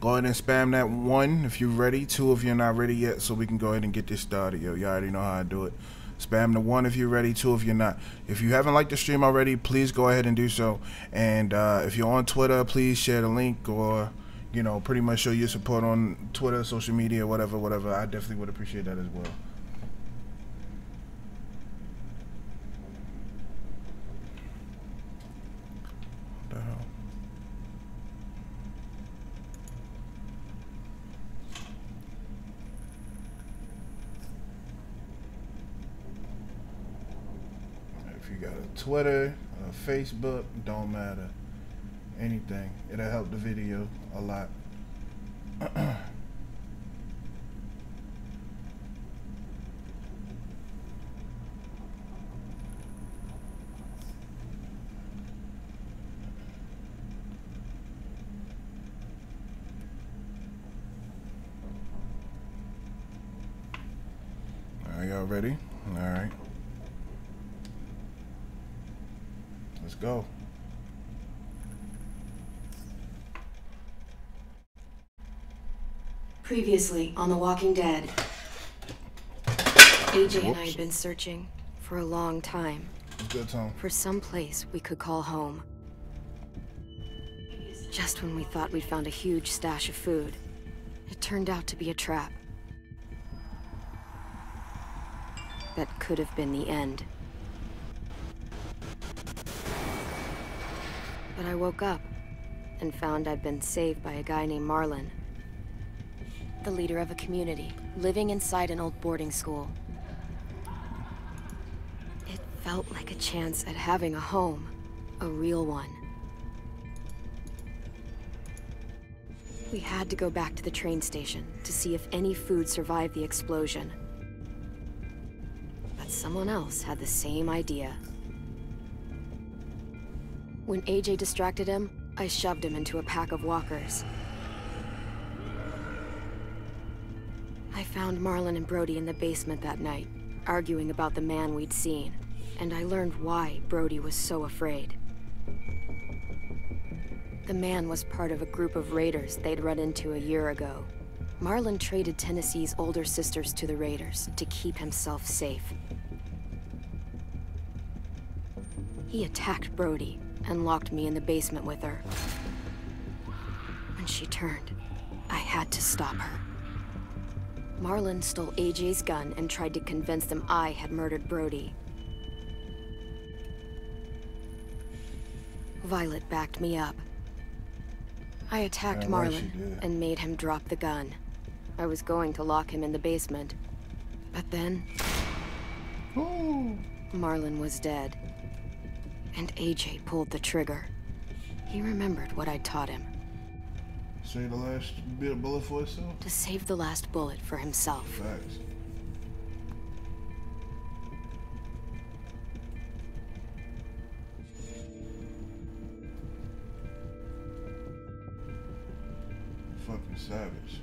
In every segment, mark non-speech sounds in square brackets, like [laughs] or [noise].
Go ahead and spam that one if you're ready. Two if you're not ready yet, so we can go ahead and get this started. Yo, you already know how I do it. Spam the one if you're ready, two if you're not. If you haven't liked the stream already, please go ahead and do so. And uh, if you're on Twitter, please share the link or, you know, pretty much show your support on Twitter, social media, whatever, whatever. I definitely would appreciate that as well. What the hell? If you got a Twitter, a Facebook, don't matter. Anything. It'll help the video a lot. [clears throat] Are y'all ready? All right. Let's go. Previously on The Walking Dead. AJ and I had been searching for a long time good time. for some place we could call home. Just when we thought we'd found a huge stash of food, it turned out to be a trap. That could have been the end. But I woke up and found I'd been saved by a guy named Marlon. The leader of a community, living inside an old boarding school. It felt like a chance at having a home, a real one. We had to go back to the train station to see if any food survived the explosion. But someone else had the same idea. When AJ distracted him, I shoved him into a pack of walkers. I found Marlon and Brody in the basement that night, arguing about the man we'd seen, and I learned why Brody was so afraid. The man was part of a group of raiders they'd run into a year ago. Marlon traded Tennessee's older sisters to the raiders to keep himself safe. He attacked Brody and locked me in the basement with her. When she turned, I had to stop her. Marlon stole AJ's gun and tried to convince them I had murdered Brody. Violet backed me up. I attacked Yeah, Marlon and made him drop the gun. I was going to lock him in the basement. But then, Marlon was dead. And AJ pulled the trigger. He remembered what I'd taught him Say the last bit of bullet for itself. to save the last bullet for himself. Facts. Fucking savage.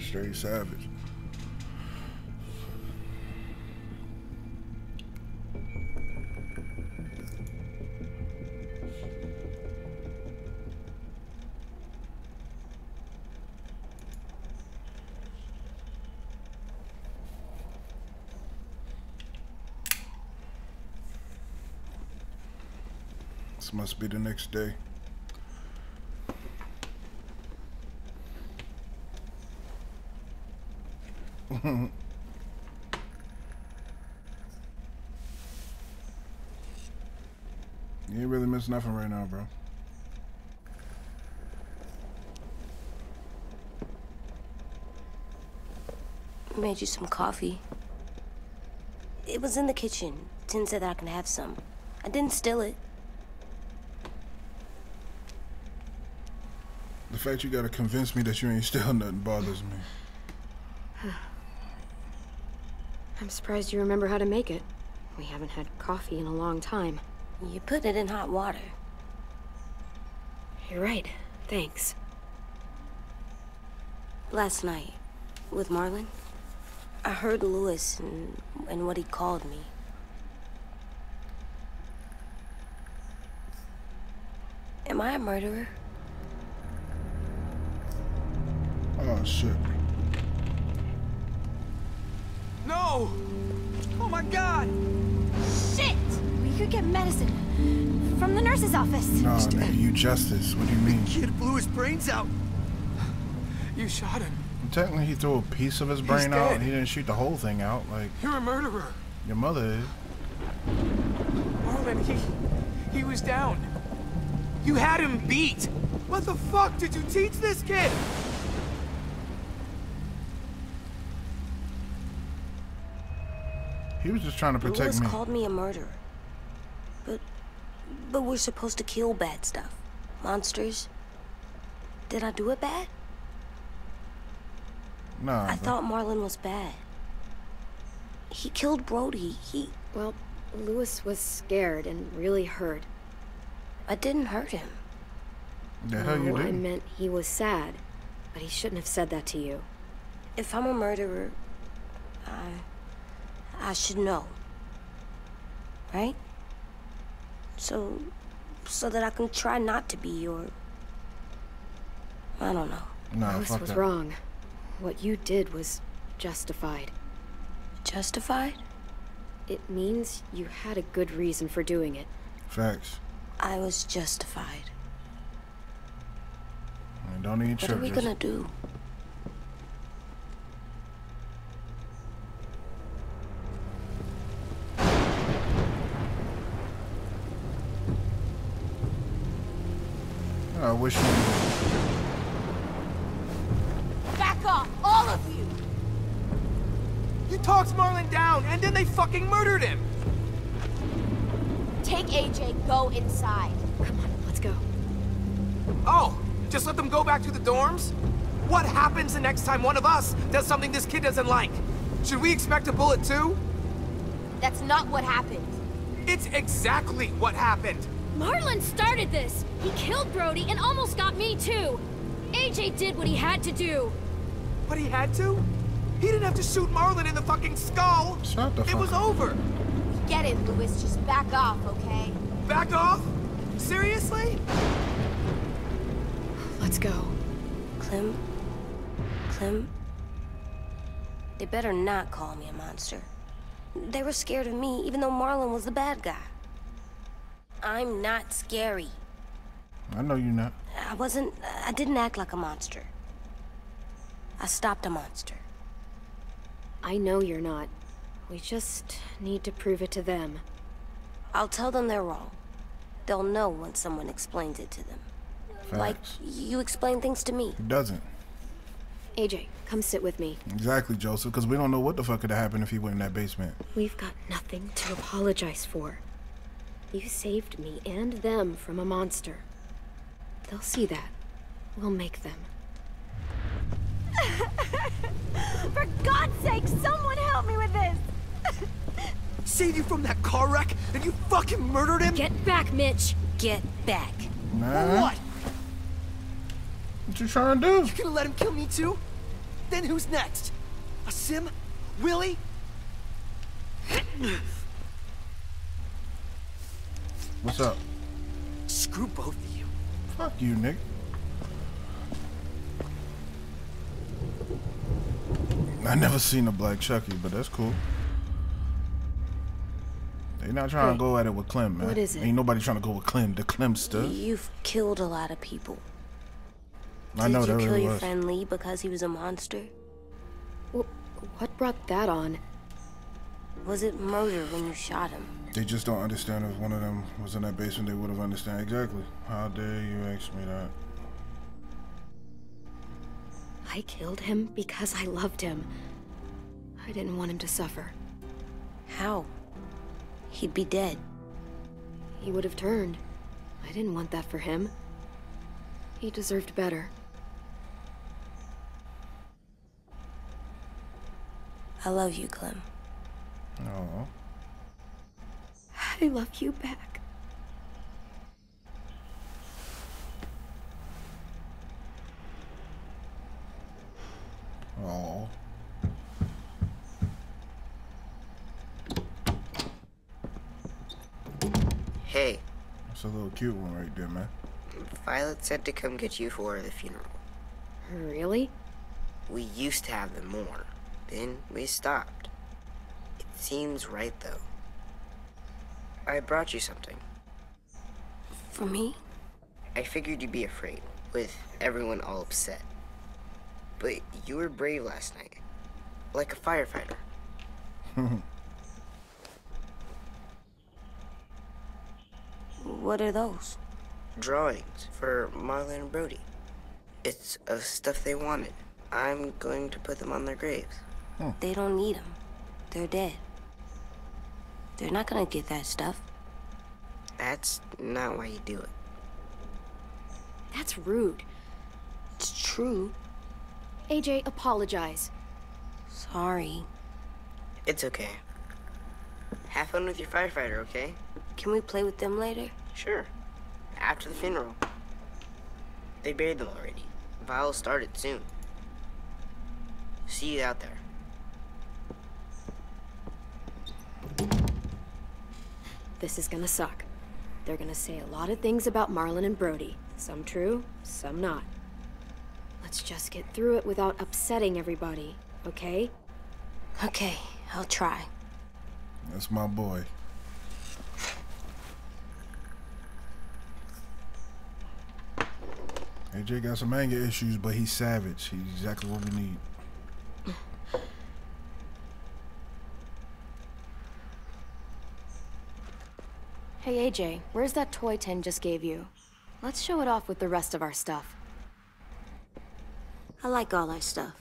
Straight savage. This must be the next day. [laughs] You ain't really miss nothing right now, bro. I made you some coffee. It was in the kitchen. Tenn said that I can have some. I didn't steal it. The fact you gotta convince me that you ain't still nothing bothers me. I'm surprised you remember how to make it. We haven't had coffee in a long time. You put it in hot water. You're right. Thanks. Last night, with Marlon, I heard Louis and, and what he called me. Am I a murderer? Oh shit. No! Oh my god! Shit! We could get medicine from the nurse's office. No, nigga, you justice. What do you mean? The Kid blew his brains out. You shot him. Technically, he threw a piece of his brain out. dead. He didn't shoot the whole thing out. Like You're a murderer. your mother is. Marlon, he... he was down. You had him beat. What the fuck did you teach this kid? He was just trying to protect Louis me. called me a murderer. But, but we're supposed to kill bad stuff. Monsters. Did I do it bad? No. I bro. thought Marlon was bad. He killed Brody. He... Well, Louis was scared and really hurt. I didn't hurt him. the hell you No, I meant he was sad, but he shouldn't have said that to you. If I'm a murderer, I... I should know. Right? So... So that I can try not to be, your... I don't know. No, Louis fuck was that. wrong. What you did was justified. Justified? It means you had a good reason for doing it. Facts. I was justified. I mean, don't even What trip. are we gonna do? I wish you. Back off, all of you! You talked Marlon down, and then they fucking murdered him! Take AJ, go inside. Come on, let's go. Oh, just let them go back to the dorms? What happens the next time one of us does something this kid doesn't like? Should we expect a bullet too? That's not what happened. It's exactly what happened. Marlon started this! He killed Brody and almost got me too! AJ did what he had to do! But he had to? He didn't have to shoot Marlon in the fucking skull! Shut the fuck It was up. over! Get it, Louis. Just back off, okay? Back off? Seriously? Let's go. Clem? Clem? They better not call me a monster. They were scared of me, even though Marlon was the bad guy. I'm not scary. I know you're not. I wasn't. I didn't act like a monster. I stopped a monster. I know you're not. We just need to prove it to them. I'll tell them they're wrong. They'll know when someone explains it to them. Like you explain things to me. He doesn't. AJ, come sit with me. Exactly, Joseph. Because we don't know what the fuck could have happened if he went in that basement. We've got nothing to apologize for. You saved me and them from a monster. They'll see that. We'll make them. [laughs] For God's sake, someone help me with this! [laughs] Saved you from that car wreck, and you fucking murdered him? Get back, Mitch! Get back. Nah. What? What you trying to do? You gonna let him kill me too? Then who's next? Aasim? Willie? What's up? Screw both of you. Fuck you, Nick. I never seen a black Chucky, but that's cool. They not trying Hey, to go at it with Clem, man. what is it? Ain't nobody trying to go with Clem. The Clemster. You've killed a lot of people. I know Did that you kill really your was. friend Lee because he was a monster? Wh- what brought that on? Was it murder when you shot him? They just don't understand if one of them was in that basement, they would have understand exactly. How dare you ask me that? I killed him because I loved him. I didn't want him to suffer. How? He'd be dead. He would have turned. I didn't want that for him. He deserved better. I love you, Clem. Oh. I love you back. Oh. Hey, That's a little cute one right there, man. Violet said to come get you for the funeral. Really? We used to have them more. Then we stopped. It seems right, though. I brought you something. For me? I figured you'd be afraid, with everyone all upset. But you were brave last night. Like a firefighter. [laughs] What are those? Drawings for Marlon and Brody. It's of stuff they wanted. I'm going to put them on their graves. They don't need them. They're dead. They're not gonna get that stuff. That's not why you do it. That's rude. It's true. AJ, apologize. Sorry. It's okay. Have fun with your firefighter, okay? Can we play with them later? Sure. After the funeral. They buried them already. Vile started soon. See you out there. This is gonna suck. They're gonna say a lot of things about Marlon and Brody. Some true, some not. Let's just get through it without upsetting everybody, okay? Okay, I'll try. That's my boy. AJ got some anger issues, but he's savage. He's exactly what we need. Hey AJ, where's that toy Tenn just gave you? Let's show it off with the rest of our stuff. I like all our stuff.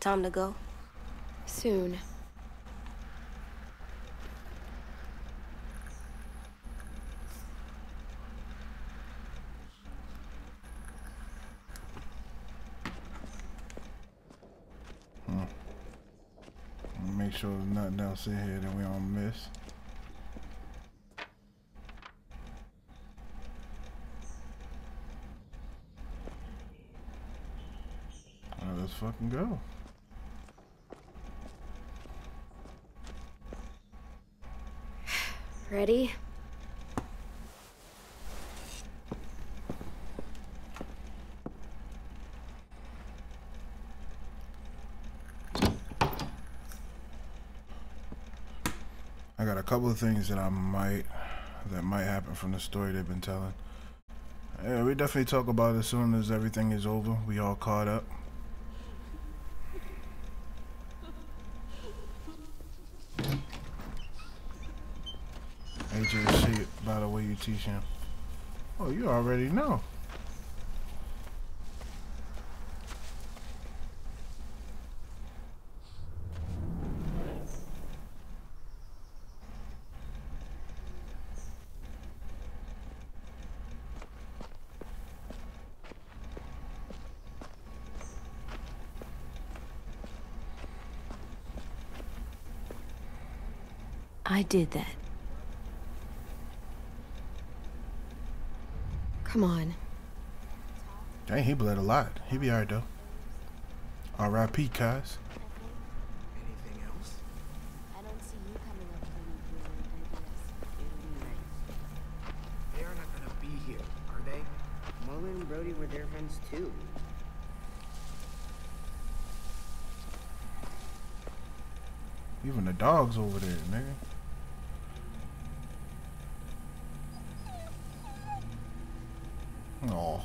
Time to go? Soon. Make sure there's nothing else in here that we don't miss. Alright, let's fucking go. [sighs] Ready? Couple of things that I might that might happen from the story they've been telling. Yeah, we definitely talk about it as soon as everything is over. We all caught up. AJ, by the way you teach him. Oh, you already know. I did that. Come on. Dang, he bled a lot. He be alright though. R.I.P. Kaz. Anything else? I don't see you coming up with any brilliant ideas. They are not gonna be here, are they? Marlon and Brody were their friends too. Even the dog's over there, nigga. Oh.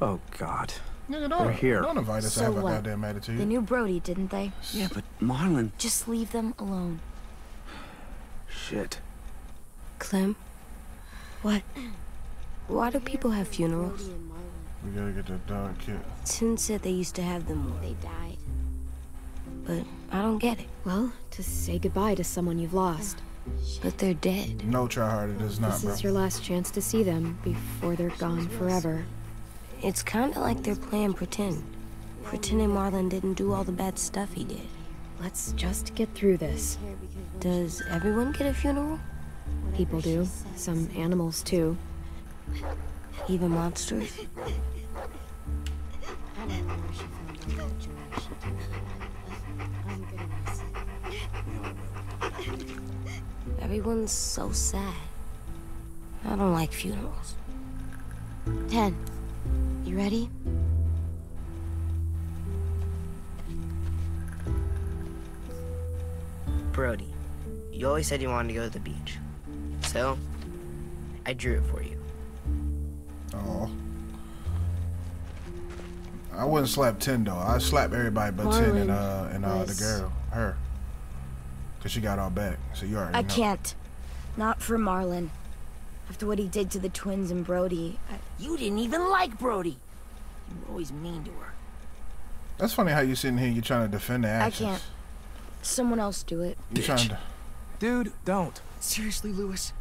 Oh, God. Nigga, don't, here. don't invite us to So have a what? goddamn They knew Brody, didn't they? Yeah, but Marlon. Just leave them alone. Shit. Clem? What? Why do people have funerals? We gotta get that dog kid. Tenn said they used to have them more, They died. but I don't get it. Well, to say goodbye to someone you've lost. But they're dead. No, try harder. Does not, This bro. is your last chance to see them before they're gone forever. It's kind of like they're playing pretend. Pretending Marlon didn't do all the bad stuff he did. Let's just get through this. Does everyone get a funeral? People do. Some animals, too. Even monsters? I don't know where she found the picture she did. I'm gonna miss it. Everyone's so sad. I don't like funerals. Tenn. You ready? Brody, you always said you wanted to go to the beach. So, I drew it for you. Oh. I wouldn't slap Tenn though. I slap everybody but Tenn and uh and uh the girl, her, cause she got all back. So you already I know. can't. Not for Marlon. After what he did to the twins and Brody, I, You didn't even like Brody. You were always mean to her. That's funny how you sitting here. you're trying to defend the actions. I actions. can't. Someone else do it. You're trying to? Dude, don't. Seriously, Louis?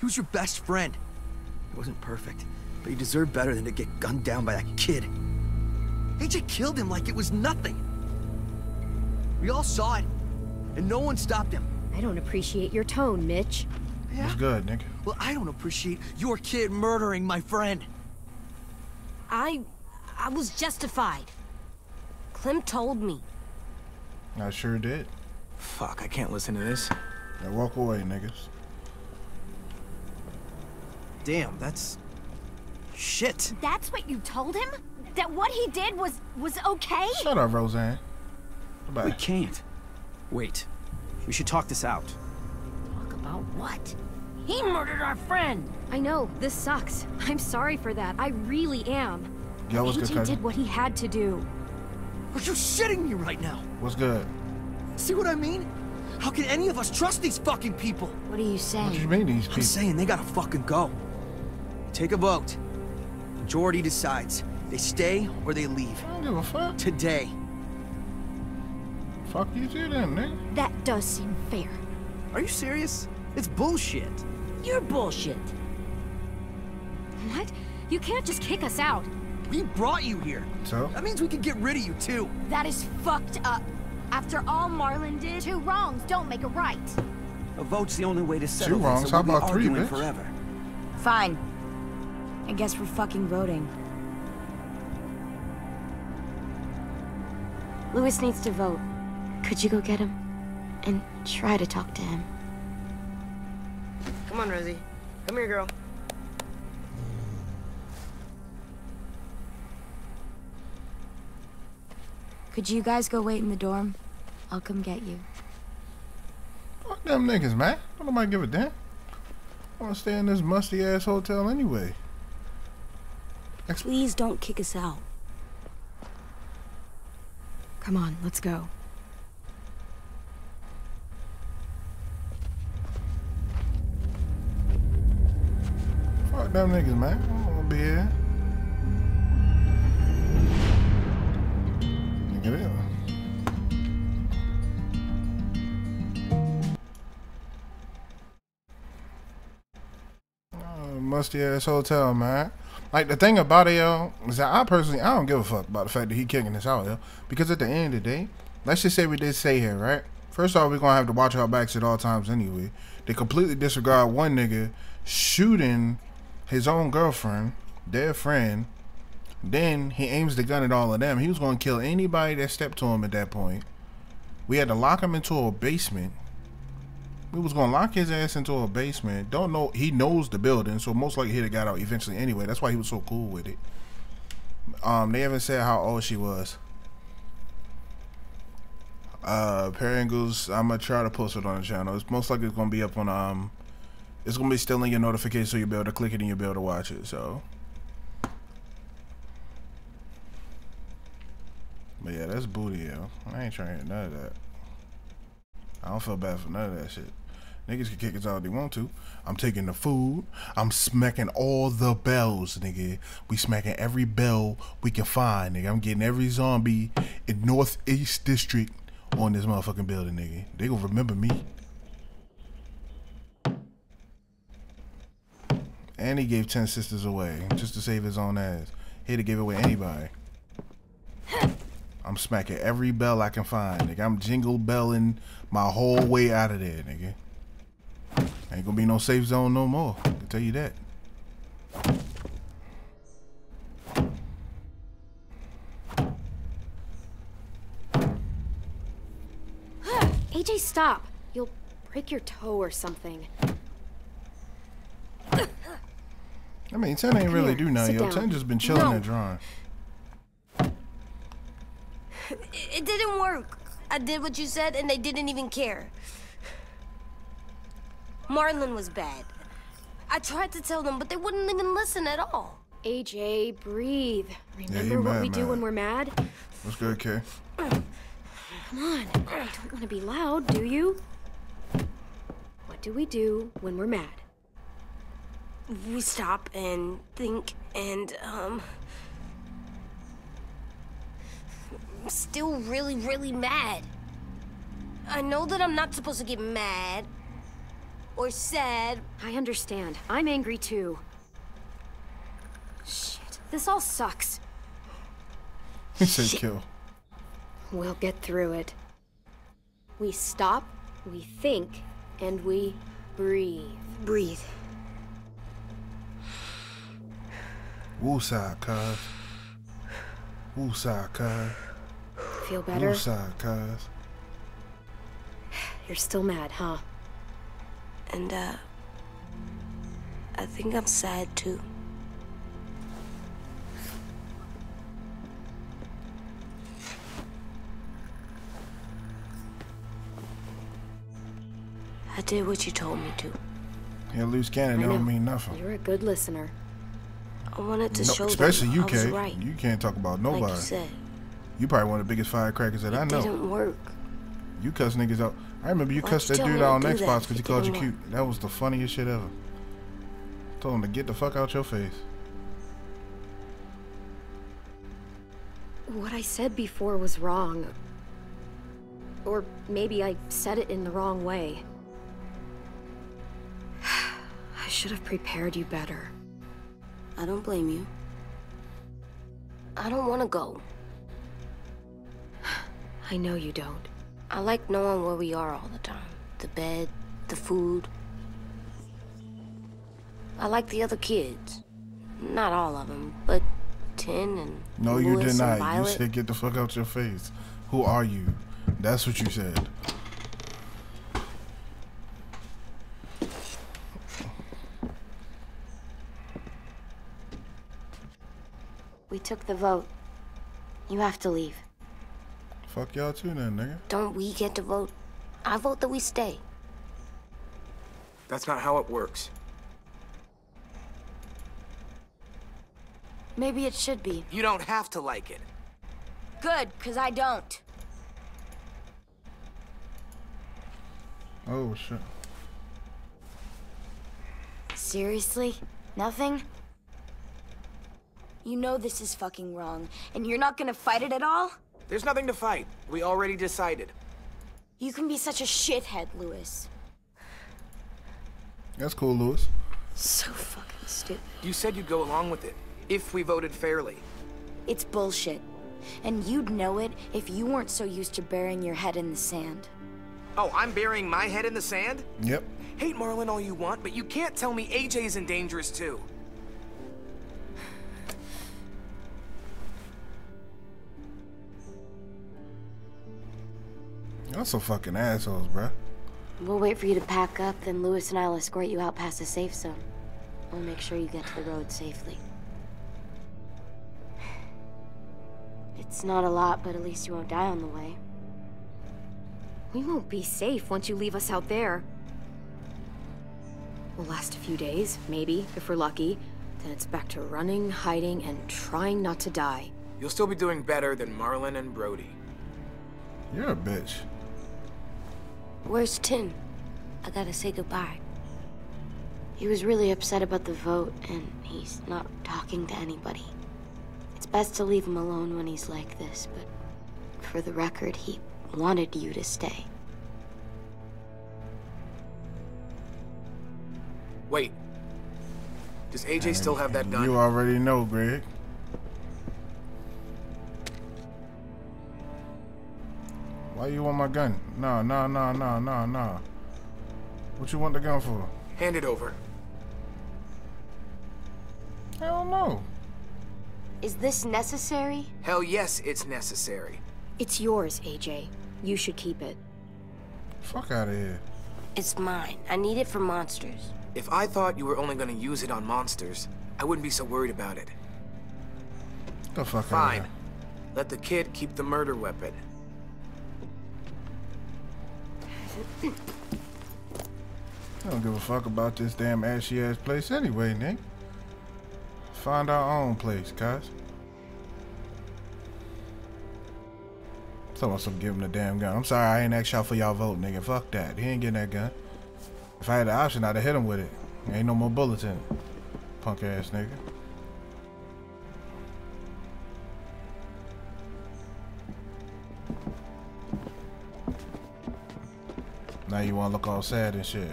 He was your best friend. He wasn't perfect, but he deserved better than to get gunned down by that kid. AJ killed him like it was nothing. We all saw it, and no one stopped him. I don't appreciate your tone, Mitch. What's good, nigga? Well, I don't appreciate your kid murdering my friend. I... I was justified. Clem told me. I sure did. Fuck, I can't listen to this. Now walk away, niggas. Damn, that's... Shit. That's what you told him? That what he did was was okay? Shut up, Roseanne. We Goodbye. can't. Wait. We should talk this out. Talk about what? He murdered our friend. I know, this sucks. I'm sorry for that. I really am. Yo, what's good, cousin? did what he had to do. Are you shitting me right now? What's good? See what I mean? How can any of us trust these fucking people? What are you saying? What do you saying? mean these people? I'm saying they gotta fucking go. Take a vote. Majority decides. They stay or they leave. I don't give a fuck. Today. Fuck you too, then, nigga. That does seem fair. Are you serious? It's bullshit. You're bullshit. What? You can't just kick us out. We brought you here. So? That means we can get rid of you too. That is fucked up. After all Marlon did, two wrongs don't make a right. A vote's the only way to settle Two this, wrongs, so how we'll be about three, arguing bitch? forever. Fine. I guess we're fucking voting. Lewis needs to vote. Could you go get him? And try to talk to him. Come on, Rosie. Come here, girl. Could you guys go wait in the dorm? I'll come get you. Fuck them niggas, man. Don't nobody give a damn. I want to stay in this musty ass hotel anyway. Please don't kick us out. Come on, let's go. Fuck them niggas, man. I don't want to be here. There. Oh, uh, musty ass hotel, man. Like the thing about it, yo, is that I personally I don't give a fuck about the fact that he kicking us out, yo. Because at the end of the day, let's just say we did stay here, right? First off, we're gonna have to watch our backs at all times anyway. They completely disregard one nigga shooting his own girlfriend, their friend. Then he aims the gun at all of them. He was gonna kill anybody that stepped to him at that point. We had to lock him into a basement. We was gonna lock his ass into a basement. Don't know he knows the building, so most likely he'd have got out eventually anyway. That's why he was so cool with it. Um, they haven't said how old she was. Uh, Perangles, I'm gonna try to post it on the channel. It's most likely it's gonna be up on um, it's gonna be still in your notification, so you'll be able to click it and you'll be able to watch it. So, but yeah, that's booty, yo. I ain't trying to hear none of that. I don't feel bad for none of that shit. Niggas can kick us out if they want to. I'm taking the food. I'm smacking all the bells, nigga. We smacking every bell we can find, nigga. I'm getting every zombie in Northeast District on this motherfucking building, nigga. They gonna remember me. And he gave Tenn sisters away just to save his own ass. Here to give away anybody. [laughs] I'm smacking every bell I can find, nigga. I'm jingle belling my whole way out of there, nigga. Ain't gonna be no safe zone no more. I can tell you that. [sighs] AJ, stop. You'll break your toe or something. I mean, Tenn ain't really do nothing, yo. Tenn just been chilling No. and drawing. It, it didn't work. I did what you said, and they didn't even care. Marlon was bad. I tried to tell them, but they wouldn't even listen at all. AJ, breathe. you Remember what mad, we do when we're mad? Let's go, Kay? Come on. You don't want to be loud, do you? What do we do when we're mad? We stop and think and, um. I'm still really, really mad. I know that I'm not supposed to get mad or sad. I understand. I'm angry too. Shit. This all sucks. He said kill. We'll get through it. We stop, we think, and we breathe. Breathe. Woosah, cuz. Woosah, cuz. Feel better? Woosah, cuz. You're still mad, huh? And, uh. I think I'm sad too. I did what you told me to. Yeah, loose cannon I don't mean nothing. You're a good listener. I wanted to No, show especially them you, I was Kay. right. You can't talk about nobody. like nobody. you said. You probably one of the biggest firecrackers that I It know. didn't work. You cuss niggas out. I remember you Why'd cussed you that dude out on do Xbox because he called you didn't cute. That was the funniest shit ever. Told him to get the fuck out your face. What I said before was wrong. Or maybe I said it in the wrong way. [sighs] I should have prepared you better. I don't blame you. I don't want to go. I know you don't. I like knowing where we are all the time. The bed, the food. I like the other kids. Not all of them, but Tenn and No, you Louis did and not. You Violet. said get the fuck out your face. Who are you? That's what you said. We took the vote. You have to leave. Fuck y'all too then, nigga. Don't we get to vote? I vote that we stay. That's not how it works. Maybe it should be. You don't have to like it. Good, because I don't. Oh shit. Seriously? Nothing? You know this is fucking wrong, and you're not gonna fight it at all? There's nothing to fight. We already decided. You can be such a shithead, Louis. That's cool, Louis. So fucking stupid. You said you'd go along with it, if we voted fairly. It's bullshit. And you'd know it if you weren't so used to burying your head in the sand. Oh, I'm burying my head in the sand? Yep. Hate Marlon all you want, but you can't tell me AJ's in dangerous too. Y'all so fucking assholes, bruh. We'll wait for you to pack up, then Louis and I'll escort you out past the safe zone. We'll make sure you get to the road safely. It's not a lot, but at least you won't die on the way. We won't be safe once you leave us out there. We'll last a few days, maybe, if we're lucky. Then it's back to running, hiding, and trying not to die. You'll still be doing better than Marlon and Brody. You're a bitch. Where's Tenn? I gotta say goodbye. He was really upset about the vote, and he's not talking to anybody. It's best to leave him alone when he's like this, but for the record, he wanted you to stay. Wait. Does AJ still have that gun? You already know, Greg. Why you want my gun? Nah, nah, nah, nah, nah, nah. What you want the gun for? Hand it over. Hell no. Is this necessary? Hell yes, it's necessary. It's yours, AJ. You should keep it. Fuck out of here. It's mine. I need it for monsters. If I thought you were only gonna use it on monsters, I wouldn't be so worried about it. Get the fuck out of Fine. here. Let the kid keep the murder weapon. I don't give a fuck about this damn ashy ass place anyway, Nick. Find our own place, guys. Someone some give him the damn gun. I'm sorry, I ain't asked y'all for y'all vote, nigga. Fuck that. He ain't getting that gun. If I had the option, I'd have hit him with it. Ain't no more bullets in it. Punk ass nigga. Now you wanna look all sad and shit.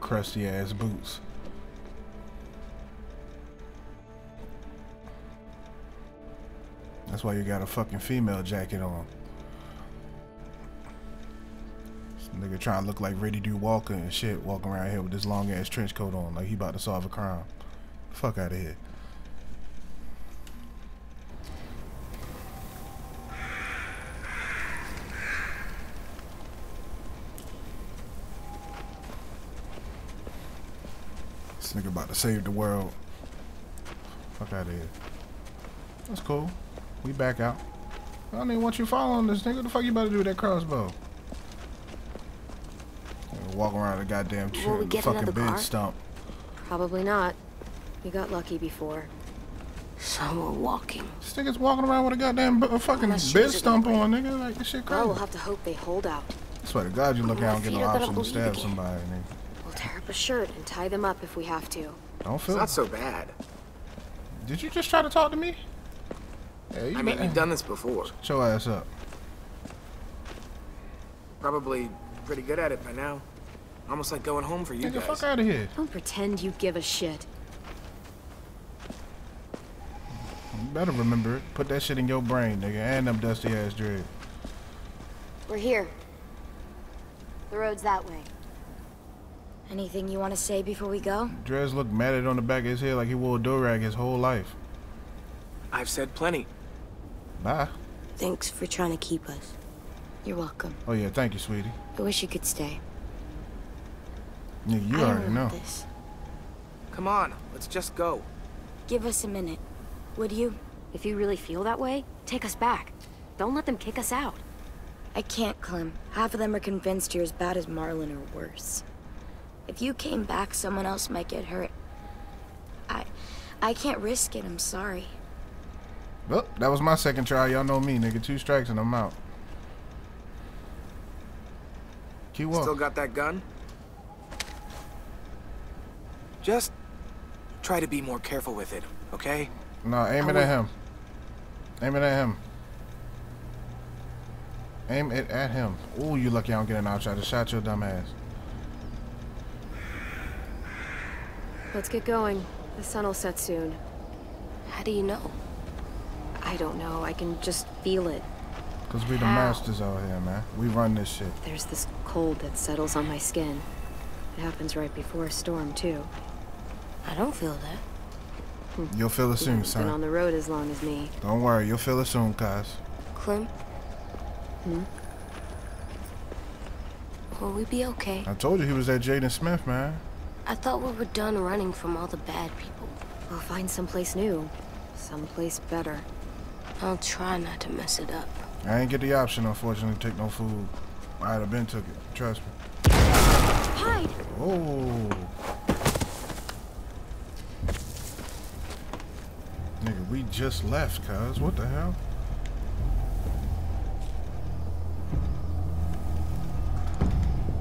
Crusty ass boots. That's why you got a fucking female jacket on. Nigga trying to look like Ready Do Walker and shit, walking around here with this long ass trench coat on, like he about to solve a crime. Fuck out of here. This nigga about to save the world. Fuck out of here. That's cool. We back out. I don't even want you following this nigga. What the fuck you about to do with that crossbow? Walk around the goddamn Will tree, get fucking car? stump. Probably not. We got lucky before. Someone walking. This nigga's walking around with a goddamn b- a fucking bed stump on, nigga. Like this shit crazy. we'll have to hope they hold out. I swear to God, you look out and get feet no are gonna option to stab somebody, nigga. We'll tear up a shirt and tie them up if we have to. Don't It's feel. not so bad. Did you just try to talk to me? Yeah, you I mean, bet- we've done this before. Shut your ass up. Probably pretty good at it by now. Almost like going home for you Get guys. fuck out of here. Don't pretend you give a shit. You better remember it. Put that shit in your brain, nigga, and them dusty ass dreads. We're here. The road's that way. Anything you want to say before we go? Dreads looked matted on the back of his head like he wore a do-rag his whole life. I've said plenty. Bye. Thanks for trying to keep us. You're welcome. Oh yeah, thank you, sweetie. I wish you could stay. Nigga, you I already know. want this. Come on, let's just go. Give us a minute. Would you? If you really feel that way, take us back. Don't let them kick us out. I can't, Clem. Half of them are convinced you're as bad as Marlon or worse. If you came back, someone else might get hurt. I... I can't risk it, I'm sorry. Well, that was my second try. Y'all know me, nigga. Two strikes and I'm out. Keep Still got that gun? Just try to be more careful with it, okay? No, aim it at him. Aim it at him. Aim it at him. Ooh, you lucky I don't get an outshot. I just shot your dumb ass. Let's get going. The sun will set soon. How do you know? I don't know. I can just feel it. Cause we the How? masters out here, man. We run this shit. There's this cold that settles on my skin. It happens right before a storm, too. I don't feel that. You'll feel it soon, haven't been on the road as long as me. Don't worry, you'll feel it soon, cuz. Clem? Hmm? Will we be okay? I told you he was that Jaden Smith, man. I thought we were done running from all the bad people. We'll find someplace new. Someplace better. I'll try not to mess it up. I ain't get the option, unfortunately, to take no food. I'd have been took it. Trust me. Hide! Oh. Nigga, we just left, cuz. What the hell?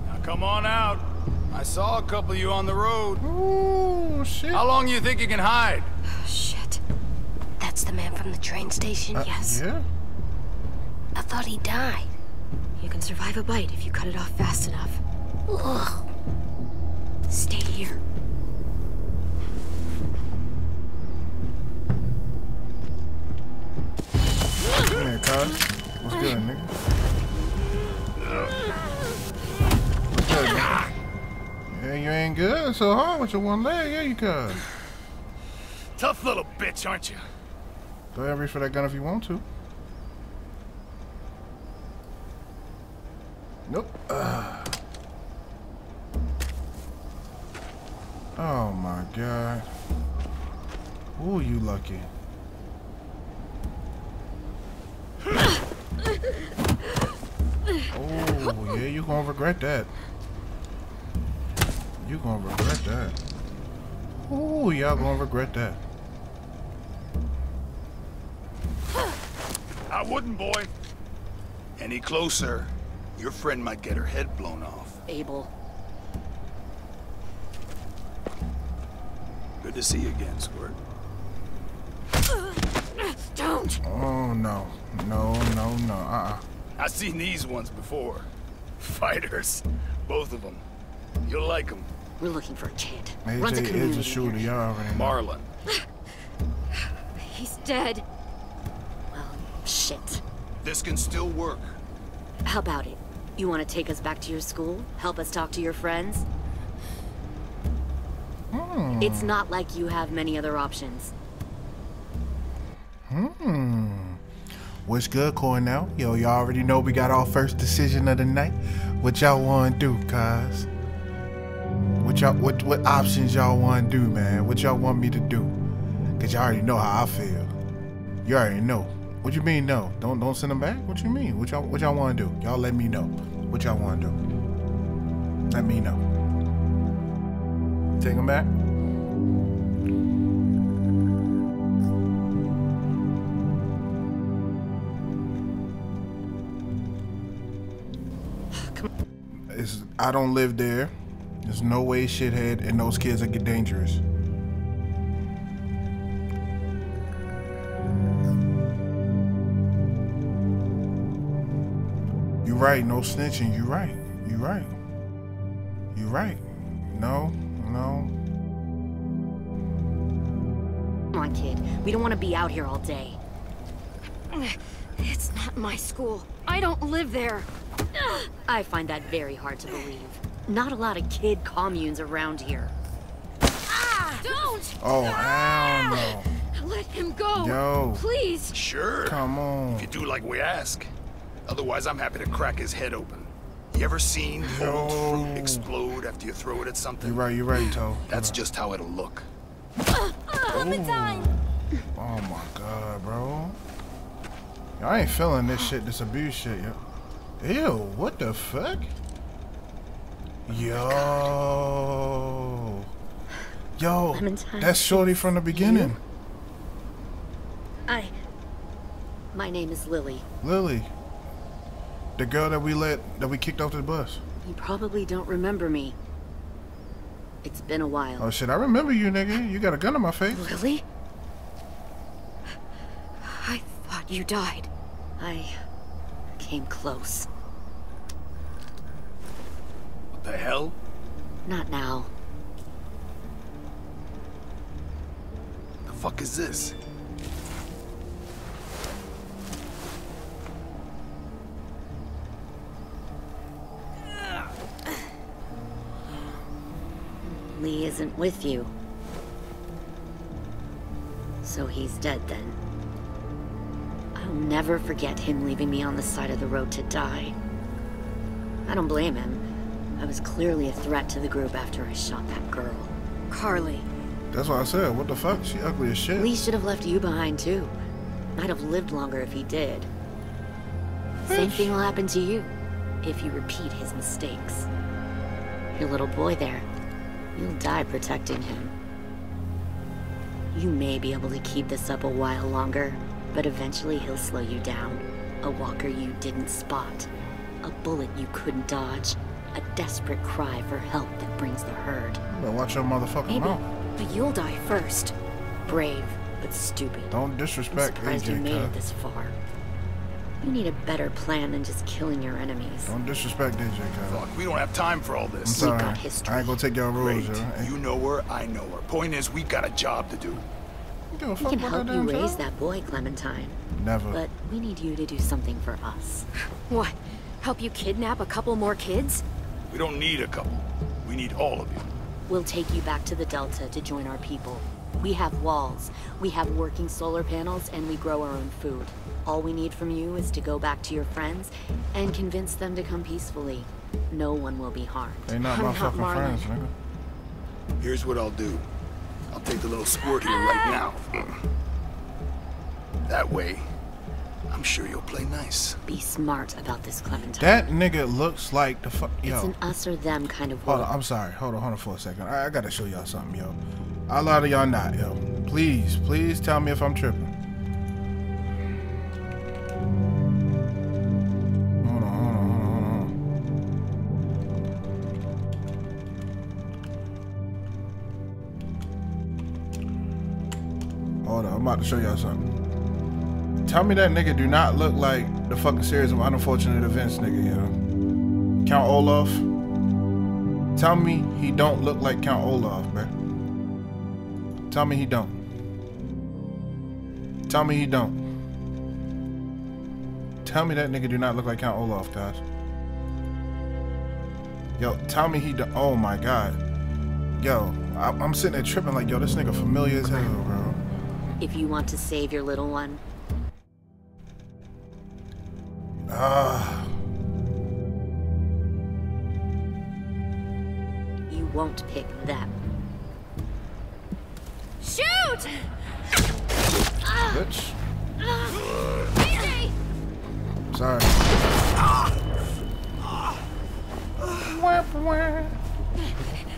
Now come on out. I saw a couple of you on the road. Shit. How long do you think you can hide? Oh, shit. That's the man from the train station, uh, yes. Yeah? I thought he died. You can survive a bite if you cut it off fast enough. Ugh. Stay here. Hey, Kyle. What's good, nigga? [laughs] What's good, nigga? So hard with your one leg. Yeah, you could. Tough little bitch, aren't you? Go ahead and reach for that gun if you want to. Nope. Ugh. [sighs] Oh my god. Ooh, you lucky. [laughs] Oh, yeah, you're gonna regret that. You gonna regret that. Ooh, y'all gonna regret that. I wouldn't, boy. Any closer, your friend might get her head blown off. Abel. Good to see you again, Squirt. Don't! Oh, no. No, no, no. Uh-uh. I've seen these ones before. Fighters. Both of them. You'll like them. We're looking for a kid. Runs a AJ is community a shooter. here. Y'all already know. Marlon. [sighs] He's dead. Well, shit. This can still work. How about it? You want to take us back to your school? Help us talk to your friends? Hmm. It's not like you have many other options. Hmm. What's good, Cornell? Yo, y'all already know we got our first decision of the night. What y'all want to do, cuz? What y'all, what, what options y'all want to do, man? What y'all want me to do? Cause y'all already know how I feel. You already know. What you mean, no? Don't, don't send them back. What you mean? What y'all, what y'all want to do? Y'all let me know. What y'all want to do? Let me know. Take them back. [sighs] It's, I don't live there. There's no way, shithead, and those kids will get dangerous. You're right, no snitching. You're right. You right. You right. No, no. Come on, kid. We don't want to be out here all day. It's not my school. I don't live there. I find that very hard to believe. Not a lot of kid communes around here. Ah! Don't! Oh, ah! hell no. Let him go! Yo. Please! Sure. Come on. If you do like we ask. Otherwise, I'm happy to crack his head open. You ever seen old fruit explode after you throw it at something? You're right, you're right, Toe. That's just how it'll look. Ah, ah, Clementine! Oh my god, bro. Y'all ain't feeling this shit, this abuse shit, yo. Ew, what the fuck? Yo. Yo, Clementine, that's Shorty from the beginning. I... My name is Lily. Lily. The girl that we let, that we kicked off the bus. You probably don't remember me. It's been a while. Oh shit, I remember you, nigga. You got a gun in my face. Lily? I thought you died. I came close. The hell? Not now. The fuck is this? Lee isn't with you. So he's dead then. I'll never forget him leaving me on the side of the road to die. I don't blame him. I was clearly a threat to the group after I shot that girl. Carly. That's what I said. What the fuck? She ugly as shit. Lee should have left you behind too. Might have lived longer if he did. Same thing will happen to you if you repeat his mistakes. Your little boy there, you'll die protecting him. You may be able to keep this up a while longer, but eventually he'll slow you down. A walker you didn't spot. A bullet you couldn't dodge. A desperate cry for help that brings the herd. But watch your motherfucking Maybe. mouth. But you'll die first. Brave, but stupid. Don't disrespect I'm disrespect surprised you made it this far. You need a better plan than just killing your enemies. Don't disrespect DJ, cuz. Fuck, we don't have time for all this. I'm this. sorry. got history. I ain't gonna take your rules, Great. yo. You know her, I know her. Point is, we got a job to do. You We can about help that you raise child? that boy, Clementine. Never. But we need you to do something for us. What? Help you kidnap a couple more kids? We don't need a couple. We need all of you. We'll take you back to the Delta to join our people. We have walls, we have working solar panels, and we grow our own food. All we need from you is to go back to your friends and convince them to come peacefully. No one will be harmed. They not I'm my fucking Marlon. friends, nigga. Here's what I'll do. I'll take the little squirt here right [laughs] now. That way, I'm sure you'll play nice. Be smart about this, Clementine. That nigga looks like the fuck. It's an us or them kind of world. hold on. I'm sorry. Hold on. Hold on for a second. I, I gotta show y'all something, yo. A lot of y'all not, yo. Please, please tell me if I'm tripping. Hold on, hold on, hold on. Hold on, I'm about to show y'all something. Tell me that nigga do not look like the fucking series of unfortunate events, nigga, yo. Count Olaf. Tell me he don't look like Count Olaf, bruh. Tell me he don't. Tell me he don't. Tell me that nigga do not look like Count Olaf, guys. Yo, tell me he do Oh my god. Yo, I I'm sitting there tripping like, yo, this nigga familiar as hell, bro. If you want to save your little one, Ah. you won't pick them. Shoot! bitch. Sorry.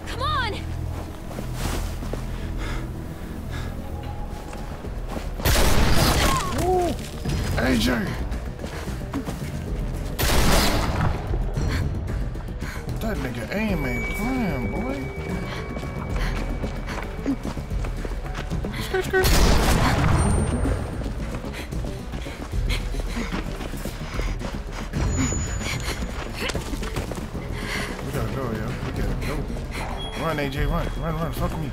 Come on! AJ. Aim ain't playing, boy. We gotta go, yo. We gotta go. Run, AJ, run. Run, run. Fuck me.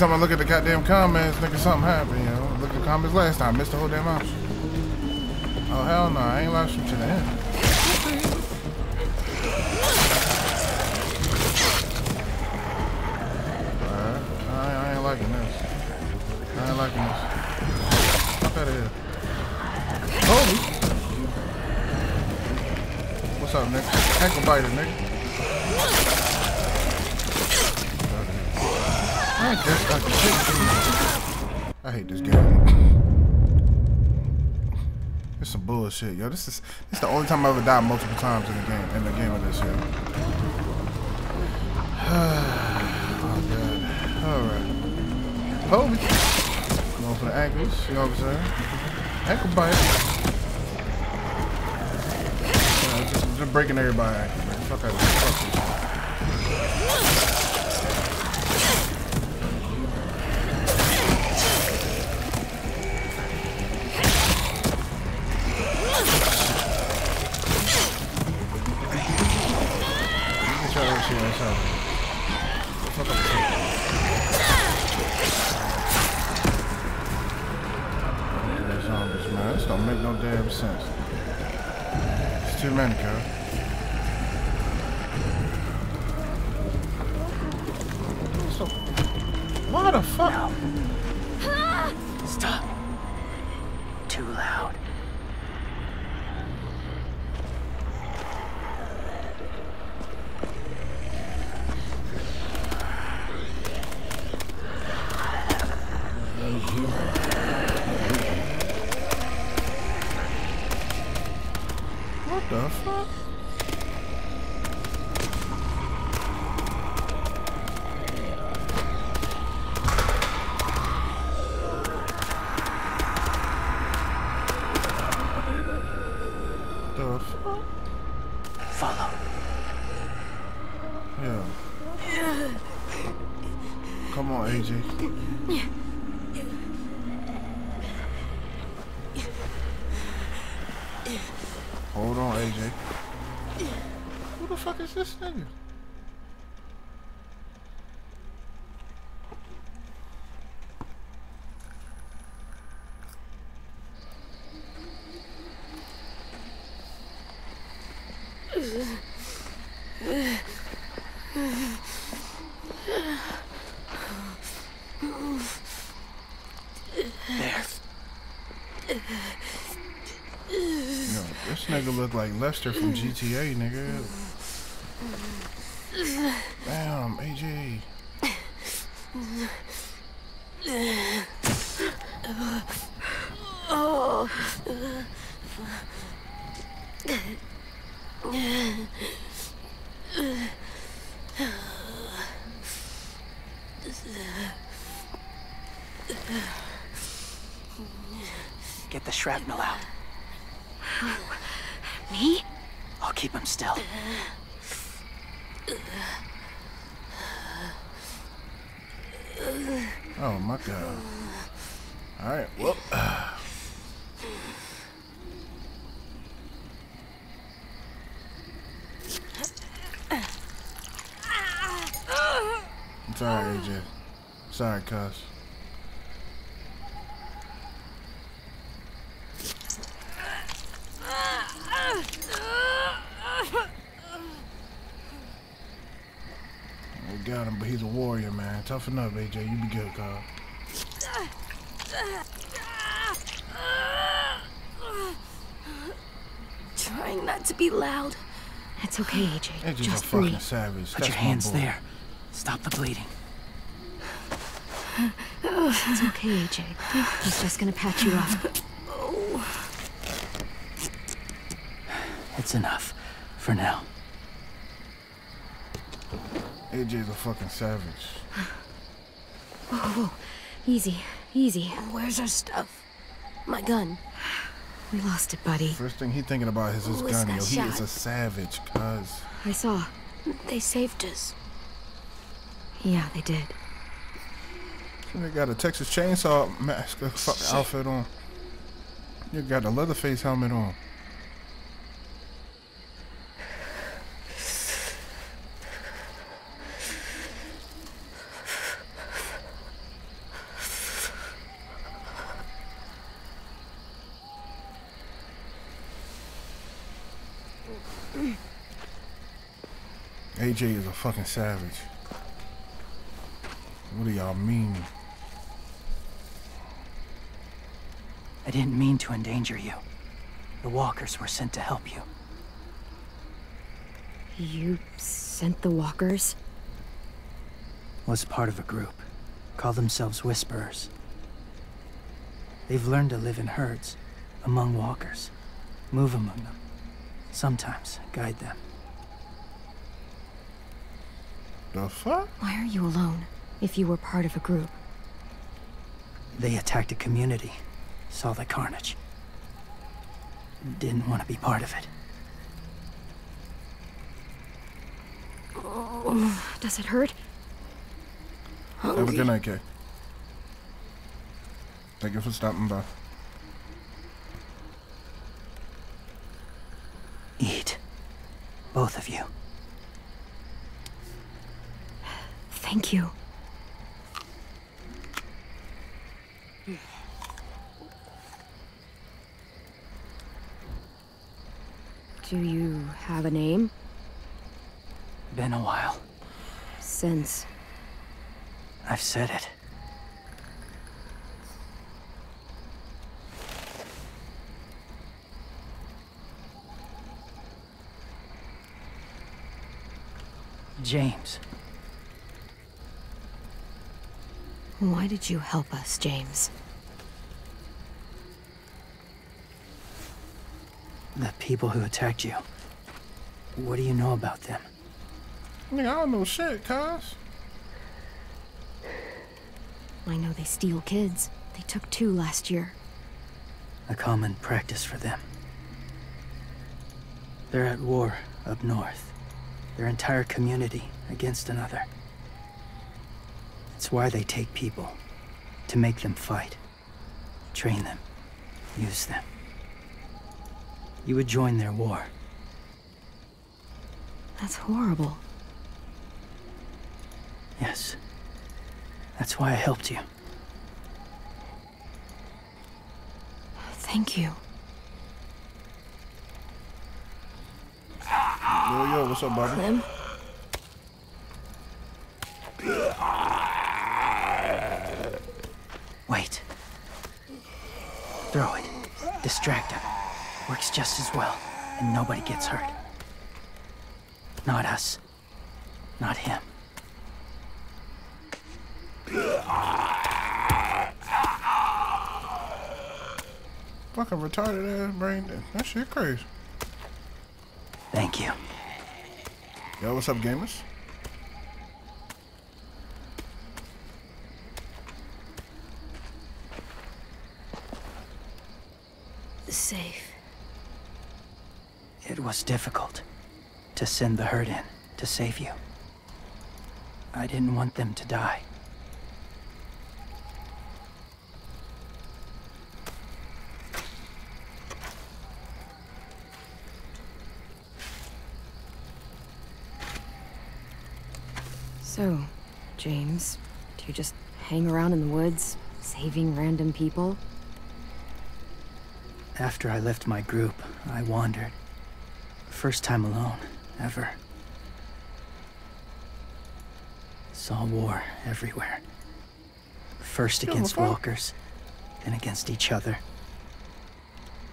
Time I look at the goddamn comments, nigga, something happened, you know. Look at the comments last time, I missed the whole damn option. Oh, hell no, I ain't stream to the end. Alright, I, I ain't liking this. I ain't liking this. Out of here. Holy! What's up, nigga? Ankle biter, nigga. I hate this game. It's some bullshit, yo. This is this is the only time I ever died multiple times in the game in the game of this shit. [sighs] oh god. Alright. Kobe. Going for the ankles, you know what I'm saying? Ankle bite. Just, just breaking everybody ankle, man. Fuck out of here. Look like Lester from GTA, nigga. Damn, AJ. Get the shrapnel out. Me? I'll keep him still. Oh my god. Alright, well. I'm sorry, AJ. Sorry. We got him, but he's a warrior, man. Toughen up, AJ. You be good, cuz. Trying not to be loud. It's okay, AJ. AJ's Just a fucking breathe. savage. Put That's your hands boy. there. Stop the bleeding. It's okay, AJ. He's just gonna patch you up. Oh. It's enough. For now. AJ's a fucking savage. Whoa, whoa. Easy, easy. Where's our stuff? My gun. We lost it, buddy. First thing he thinking about is his Who gun, yo. that He is a savage, cuz. I saw. They saved us. Yeah, they did. They got a Texas Chainsaw mask outfit on. You got a Leatherface helmet on. AJ is a fucking savage. What do y'all mean? I didn't mean to endanger you. The walkers were sent to help you. You sent the walkers? Was part of a group. Call themselves Whisperers. They've learned to live in herds, among walkers. Move among them. Sometimes guide them. The fuck? Why are you alone, if you were part of a group? They attacked a community. Saw the carnage. Didn't want to be part of it. Oh, does it hurt? Have a good night, Kay. Thank you for stopping by. Eat. Both of you. Thank you. Do you have a name? Been a while. Since I've said it. James. Why did you help us, James? The people who attacked you. What do you know about them? Nigga, I don't know shit, cuz. I know they steal kids. They took two last year. A common practice for them. They're at war up north. Their entire community against another. It's why they take people. To make them fight. Train them. Use them. You would join their war. That's horrible. Yes. That's why I helped you. Thank you. Yo, yo, what's up, Bobby? Clem? Wait. Throw it. Distract him. Works just as well, and nobody gets hurt. Not us. Not him. Fucking retarded ass brain. That shit crazy. Thank you. Yo, what's up, gamers? Safe. It was difficult to send the herd in to save you. I didn't want them to die. So, James, do you just hang around in the woods, saving random people? After I left my group, I wandered. First time alone, ever. Saw war everywhere. First against fuck? walkers, then against each other.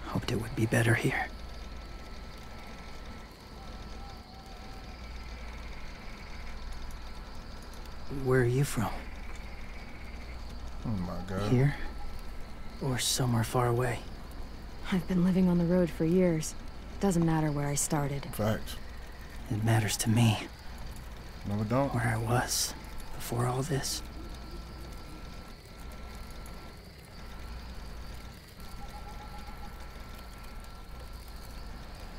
Hoped it would be better here. Where are you from? Oh my god. Here? Or somewhere far away? I've been living on the road for years. It doesn't matter where I started. Facts. It matters to me. No, it don't. Where I was before all this.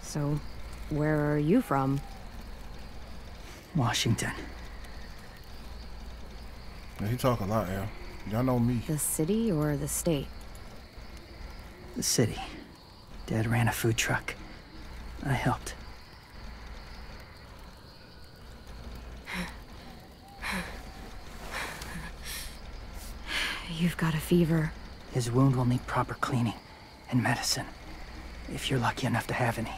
So, where are you from? Washington. Yeah, he talk a lot, yeah. Y'all know me. The city or the state? The city. Dad ran a food truck. I helped. You've got a fever. His wound will need proper cleaning and medicine. If you're lucky enough to have any.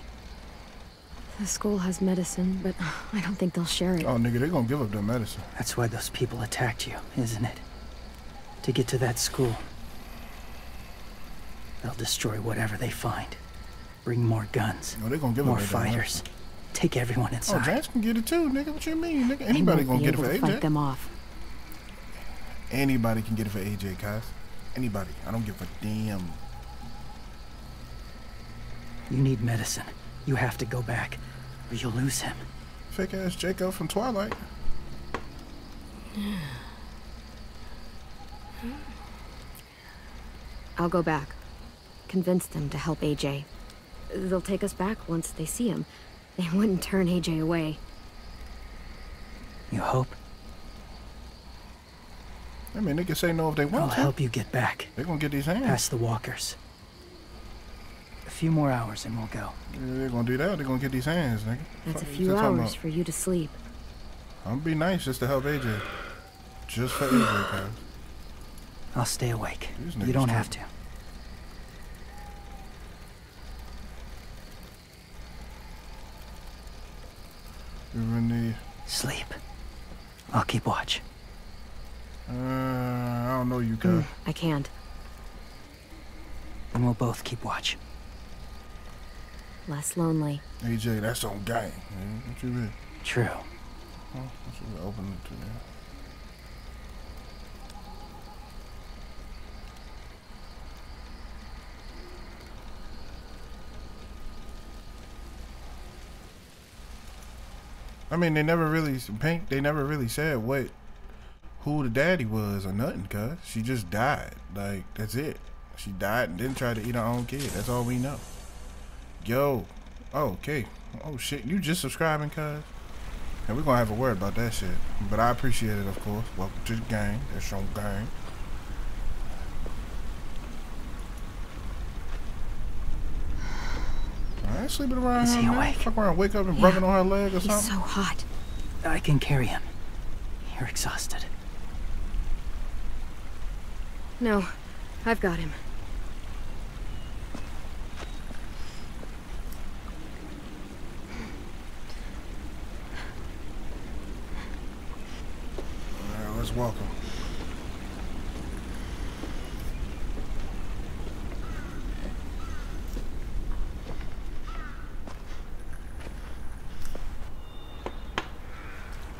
The school has medicine, but [sighs] I don't think they'll share it. Oh, nigga, they're gonna give up their medicine. That's why those people attacked you, isn't it? To get to that school. They'll destroy whatever they find. Bring more guns. No, they gonna give more up their damn fighters. Take everyone inside. Oh, inside. James can get it too, nigga. What you mean, nigga? Anybody won't gonna get it for AJ. fight them off. Anybody can get it for AJ, guys. Anybody. I don't give a damn. You need medicine. You have to go back, or you'll lose him. Fake ass Jacob from Twilight. I'll go back. Convince them to help AJ. They'll take us back once they see him. They wouldn't turn AJ away. You hope? I mean, they can say no if they want I'll want to. help you get back. They're gonna get these hands. Past the walkers. A few more hours and we'll go. Yeah, they're gonna do that. They're gonna get these hands, nigga. That's a few hours for you to sleep. I'm gonna be nice just to help AJ. Just for AJ, cuz. I'll stay awake. You don't have to. You're in the. Sleep. I'll keep watch. Uh, I don't know you, can. Mm, I can't. And we'll both keep watch. Less lonely. AJ, that's on gang. Man. What you mean? True. I should open it to you. I mean, they never really Pink. They never really said what, who the daddy was or nothing. Cause she just died. Like that's it. She died and didn't try to eat her own kid. That's all we know. Yo, oh, okay. Oh shit, you just subscribing, cuz? And we're gonna have a word about that shit. But I appreciate it, of course. Welcome to the gang. That's your gang. I ain't sleeping around Is here, he man. awake? Fuck around, wake up and Yeah. rubbing on her leg or He's something. so hot. I can carry him. You're exhausted. No, I've got him. All right, let's welcome.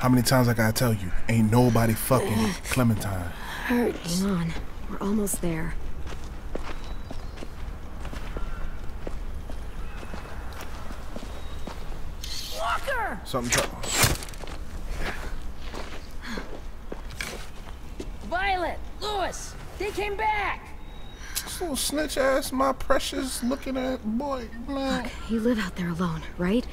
How many times I gotta tell you? Ain't nobody fucking Clementine. Hurts. Hang on. We're almost there. Walker! Something. Tr- Violet! Louis! They came back! This little snitch ass, my precious looking at boy, man. Look, You live out there alone, right?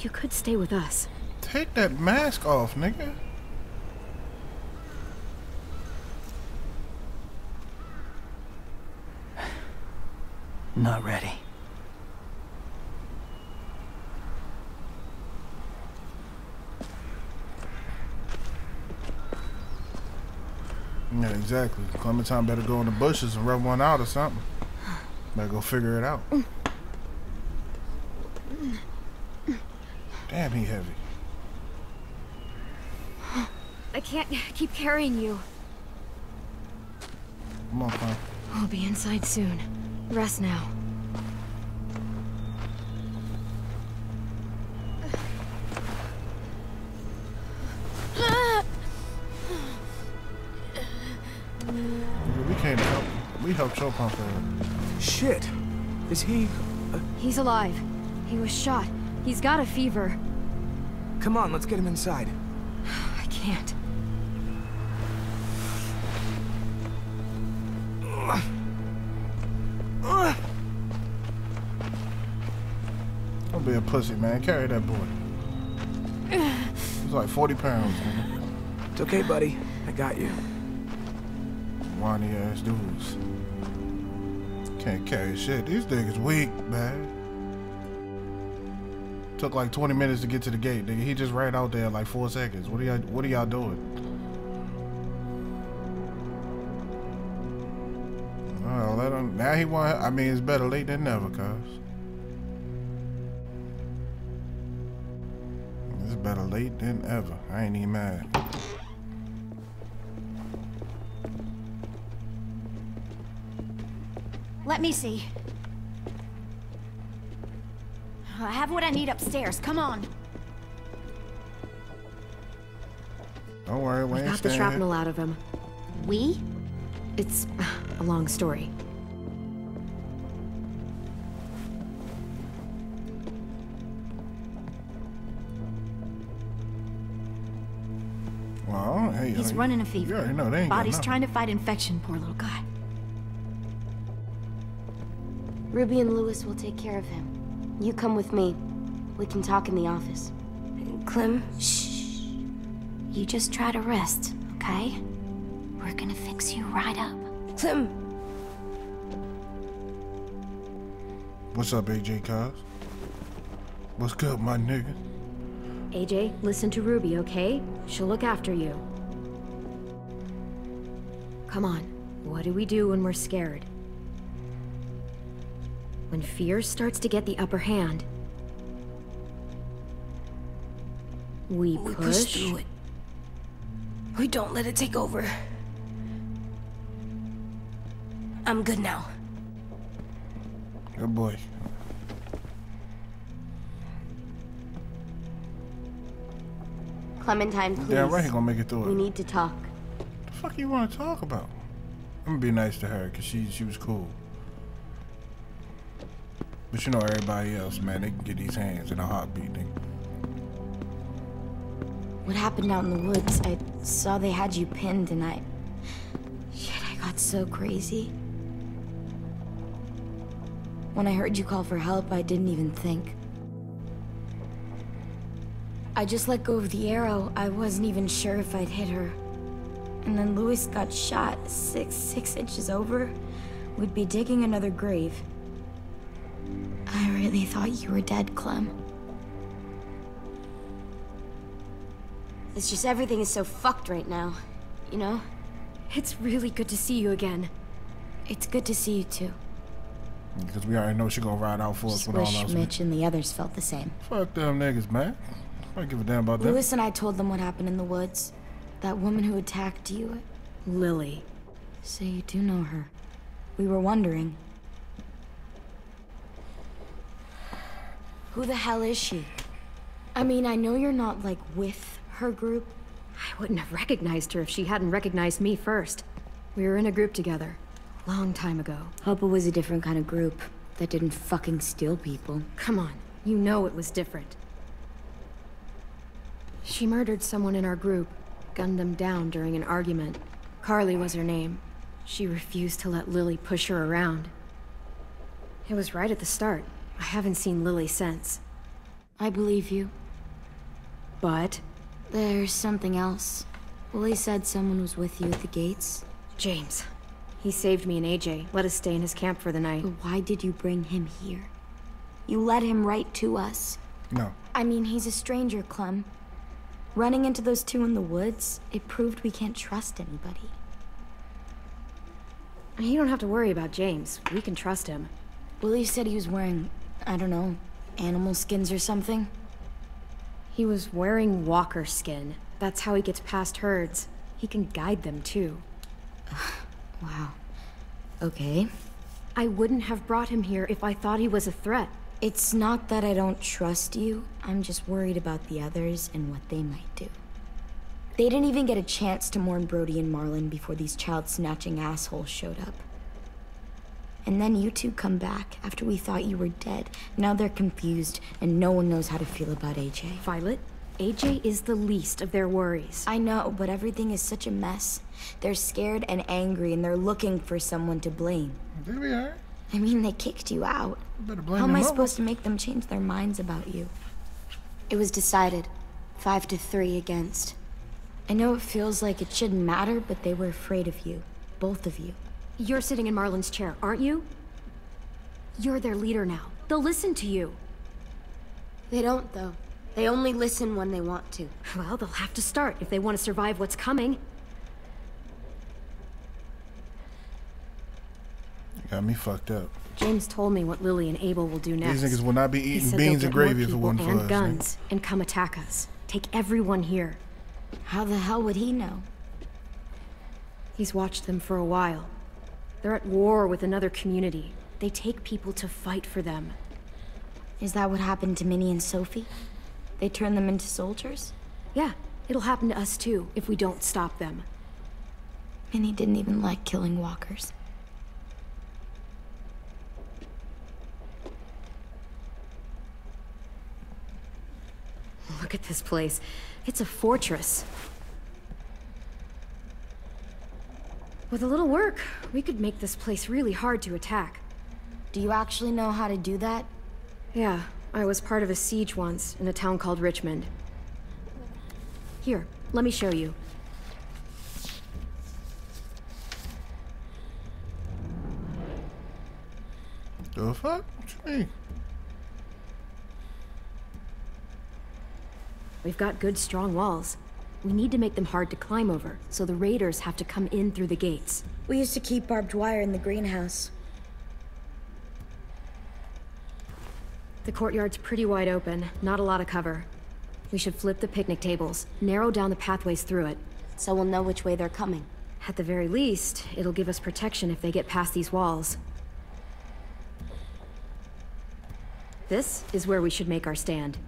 You could stay with us. Take that mask off, nigga. [sighs] Not ready. Yeah, exactly. Clementine better go in the bushes and rub one out or something. Better go figure it out. Mm. Damn, he heavy. [gasps] I can't keep carrying you. Come on, Clem. We'll be inside soon. Rest now. We came to help. We helped your pump her. Shit. Is he... Uh, He's alive. He was shot. He's got a fever. Come on, let's get him inside. [sighs] I can't. Don't be a pussy, man. Carry that boy. He's like 40 pounds, nigga. It's okay, buddy. I got you. Whiny ass dudes. Can't carry shit. These niggas weak, man. Took like 20 minutes to get to the gate. Nigga, he just ran out there like four seconds. What are y'all what are y'all doing? Well, let him now he want I mean it's better late than never, cuz. It's better late than ever. I ain't even mad. Let me see. I have what I need upstairs. Come on. Don't worry, we We got the shrapnel out of him. We? It's a long story. Well, hey, He's you- running a fever. You already know they ain't Body's trying to fight infection, poor little guy. Ruby and Louis will take care of him. You come with me. We can talk in the office. Clem, Shh. You just try to rest, okay? We're gonna fix you right up. Clem, What's up, AJ Cos? What's good, my nigga? AJ, listen to Ruby, okay? She'll look after you. Come on. What do we do when we're scared? When fear starts to get the upper hand, we we push. push through it. We don't let it take over. I'm good now. Good boy. Clementine, please. Damn right he gonna make it through We need to talk. What the fuck you wanna talk about? I'm gonna be nice to her, cause she she was cool. But you know everybody else, man, they can get these hands in a heartbeat. They, What happened out in the woods? I saw they had you pinned and I... Shit, I got so crazy. When I heard you call for help, I didn't even think. I just let go of the arrow. I wasn't even sure if I'd hit her. And then Louis got shot six, six inches over. We'd be digging another grave. I really thought you were dead, Clem. It's just everything is so fucked right now, you know? It's really good to see you again. It's good to see you too. because we already know she gonna ride out for us Just with all wish us. Mitch and the others felt the same. Fuck them niggas, man. I don't give a damn about that. Louis and I told them what happened in the woods. That woman who attacked you. Lily. So you do know her. We were wondering. Who the hell is she? I mean, I know you're not, like, with her group. I wouldn't have recognized her if she hadn't recognized me first. We were in a group together. Long time ago. Hope it was a different kind of group that didn't fucking steal people. Come on. You know it was different. She murdered someone in our group, gunned them down during an argument. Carly was her name. She refused to let Lily push her around. It was right at the start. I haven't seen Lily since. I believe you. But There's something else. Willy said someone was with you at the gates. James. He saved me and AJ, let us stay in his camp for the night. But why did you bring him here? You led him right to us. No. I mean, he's a stranger, Clem. Running into those two in the woods, it proved we can't trust anybody. You don't have to worry about James. We can trust him. Willy said he was wearing, I don't know, animal skins or something. He was wearing walker skin. That's how he gets past herds. He can guide them too. [sighs] Wow. Okay. I wouldn't have brought him here if I thought he was a threat. It's not that I don't trust you. I'm just worried about the others and what they might do. They didn't even get a chance to mourn Brody and Marlon before these child-snatching assholes showed up. And then you two come back after we thought you were dead. Now they're confused, and no one knows how to feel about AJ. Violet, AJ is the least of their worries. I know, but everything is such a mess. They're scared and angry, and they're looking for someone to blame. They be alright. I mean, they kicked you out. Better blame How am I mama. supposed to make them change their minds about you? It was decided. Five to three against. I know it feels like it shouldn't matter, but they were afraid of you. Both of you. You're sitting in Marlon's chair, aren't you? You're their leader now. They'll listen to you. They don't, though. They only listen when they want to. Well, they'll have to start if they want to survive what's coming. Got me fucked up. James told me what Lily and Abel will do next. These niggas will not be eating beans they'll and get more gravy if it people wasn't for and us. guns and come attack us. Take everyone here. How the hell would he know? He's watched them for a while. They're at war with another community. They take people to fight for them. Is that what happened to Minnie and Sophie? They turned them into soldiers? Yeah, it'll happen to us too, if we don't stop them. Minnie didn't even like killing walkers. Look at this place. It's a fortress. With a little work, we could make this place really hard to attack. Do you actually know how to do that? Yeah, I was part of a siege once, in a town called Richmond. Here, let me show you. The fuck? What you mean? We've got good, strong walls. We need to make them hard to climb over, so the raiders have to come in through the gates. We used to keep barbed wire in the greenhouse. The courtyard's pretty wide open, not a lot of cover. We should flip the picnic tables, narrow down the pathways through it. So we'll know which way they're coming. At the very least, it'll give us protection if they get past these walls. This is where we should make our stand.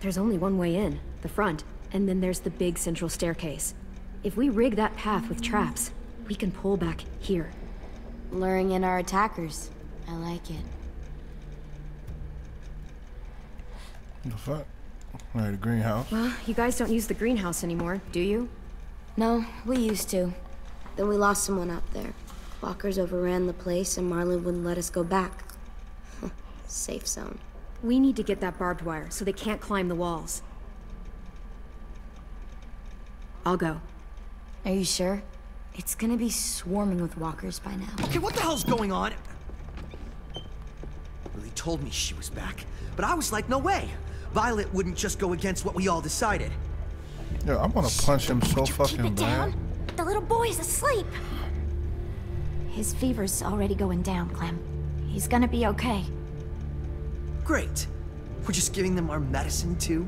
There's only one way in, the front, and then there's the big central staircase. If we rig that path with traps, we can pull back here. Luring in our attackers. I like it. The fuck? Alright, the greenhouse. Well, you guys don't use the greenhouse anymore, do you? No, we used to. Then we lost someone out there. Walkers overran the place and Marlon wouldn't let us go back. [laughs] Safe zone. We need to get that barbed wire so they can't climb the walls. I'll go. Are you sure? It's gonna be swarming with walkers by now. Okay, what the hell's going on? Well, they told me she was back, but I was like, no way. Violet wouldn't just go against what we all decided. Yeah, I'm gonna punch him so fucking bad. Down? The little boy's asleep. His fever's already going down, Clem. He's gonna be okay. Great. We're just giving them our medicine, too?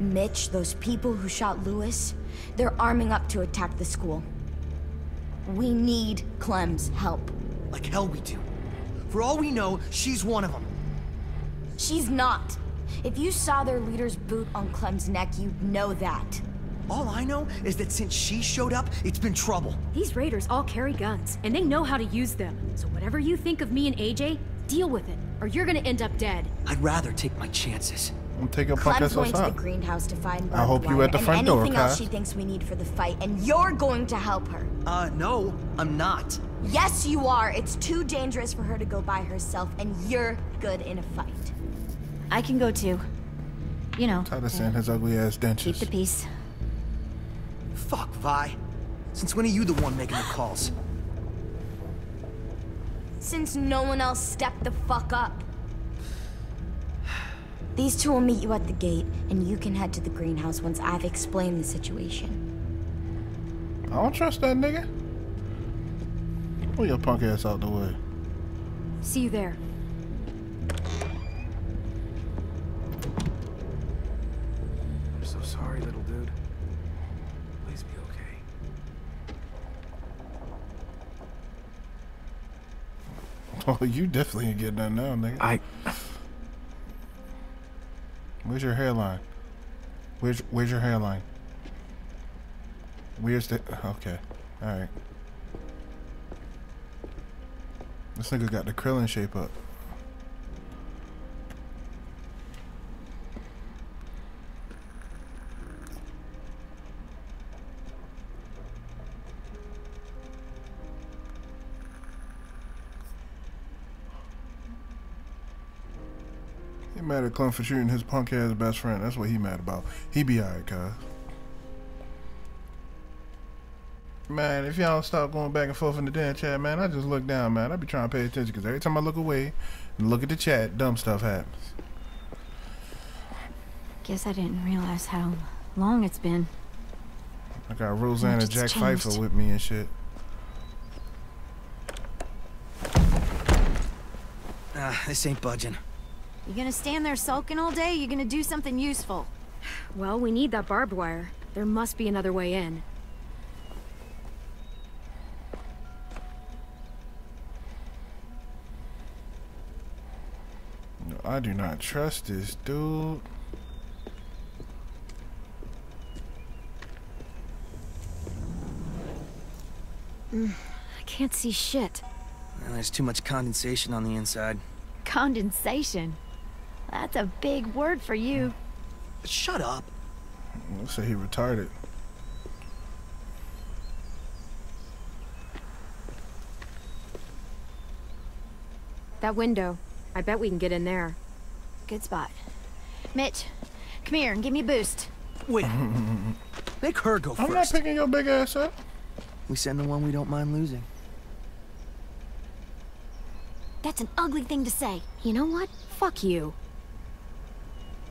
Mitch, those people who shot Louis, they're arming up to attack the school. We need Clem's help. Like hell we do. For all we know, she's one of them. She's not. If you saw their leader's boot on Clem's neck, you'd know that. All I know is that since she showed up, it's been trouble. These raiders all carry guns, and they know how to use them. So whatever you think of me and AJ, deal with it, or you're gonna end up dead. I'd rather take my chances. I'm taking punk Clem's ass going to the outside. greenhouse to find I hope barbed you wire at the and front door, anything else Kai. she thinks we need for the fight, and you're going to help her. Uh, no, I'm not. Yes, you are. It's too dangerous for her to go by herself, and you're good in a fight. I can go too. You know, Tired of seeing his ugly ass dentures. keep the peace. Fuck, Vi. Since when are you the one making the calls? Since no one else stepped the fuck up. These two will meet you at the gate, and you can head to the greenhouse once I've explained the situation. I don't trust that nigga. Pull your punk ass out the way. See you there. I'm so sorry, little dude. Please be okay. [laughs] Oh, you definitely ain't getting that now, nigga. I. Where's your hairline? Where's Where's your hairline? Where's the? Okay, all right. This nigga got the krillin shape up. He mad at Clem for shooting his punk ass best friend. That's what he mad about. He be alright, cuz. Man, if y'all stop going back and forth in the damn chat, man, I just look down, man. I be trying to pay attention because every time I look away and look at the chat, dumb stuff happens. Guess I didn't realize how long it's been. I got Rosanna it's Jack changed. Pfeiffer with me and shit. Ah, this ain't budging. You gonna stand there sulking all day? You gonna do something useful? Well, we need that barbed wire. There must be another way in. No, I do not trust this dude. Mm, I can't see shit. Well, there's too much condensation on the inside. Condensation? That's a big word for you. Shut up. Let's say he retarded. That window. I bet we can get in there. Good spot. Mitch, come here and give me a boost. Wait. [laughs] Make her go I'm first. not picking your big ass up. We send the one we don't mind losing. That's an ugly thing to say. You know what? Fuck you.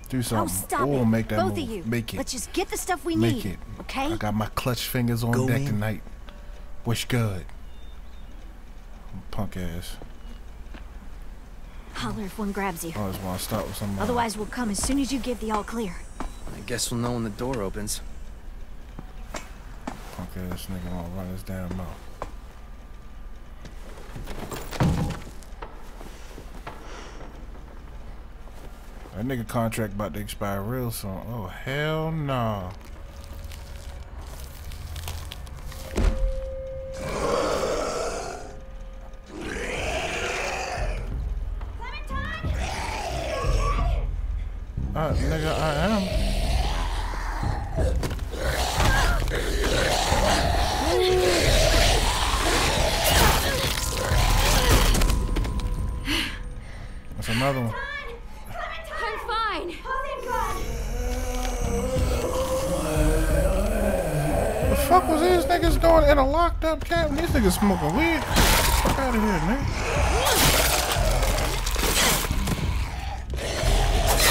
Do something. Oh, something. stop Or it. make that Both move. of you. Make it. Let's just get the stuff we Make need. it. Okay? I got my clutch fingers on Go deck in. tonight. Wish good. Punk ass. Holler if one grabs you. I always want to start with somebody. Otherwise, we'll come as soon as you give the all clear. I guess we'll know when the door opens. Punk ass nigga won't run his damn mouth. That nigga contract about to expire real soon. Oh hell no. Uh, nigga, I am. That's another one. These niggas doing in a locked up cabin? These niggas smoking weed. Fuck out of here, nigga.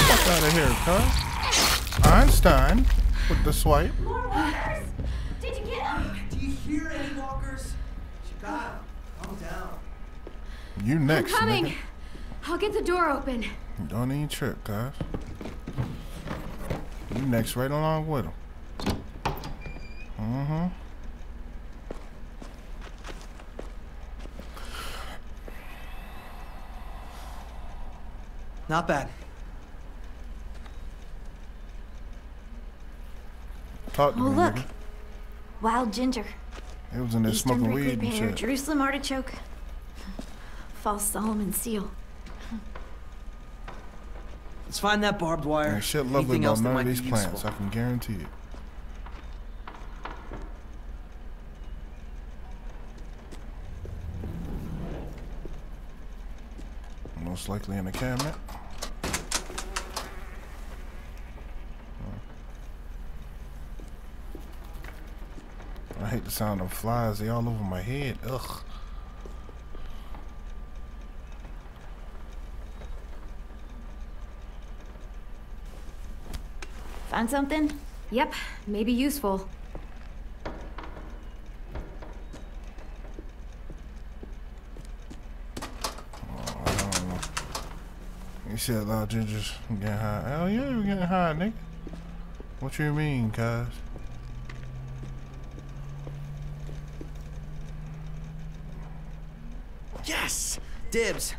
Fuck out of here, cuz. Einstein with the swipe. Did you get him? Do you hear any walkers? Chicago, calm down. You next, I'm coming. nigga. I'll get the door open. Don't even trip, cuz. You next right along with him. Mm-hmm. Not bad. Talk to Oh, me, look. nigga. Wild ginger. It was in there Eastern smoking prickly weed and shit. Jerusalem artichoke. False Solomon seal. Let's find that barbed wire. Ain't shit lovely Anything about none of these plants, useful. I can guarantee it. Most likely in the cabinet. I hate the sound of flies. They all over my head. Ugh. Find something? Yep, maybe useful. I. You said a lot of gingers getting high. Hell yeah, you getting high, nigga. What you mean, cuz? Yes! Dibs.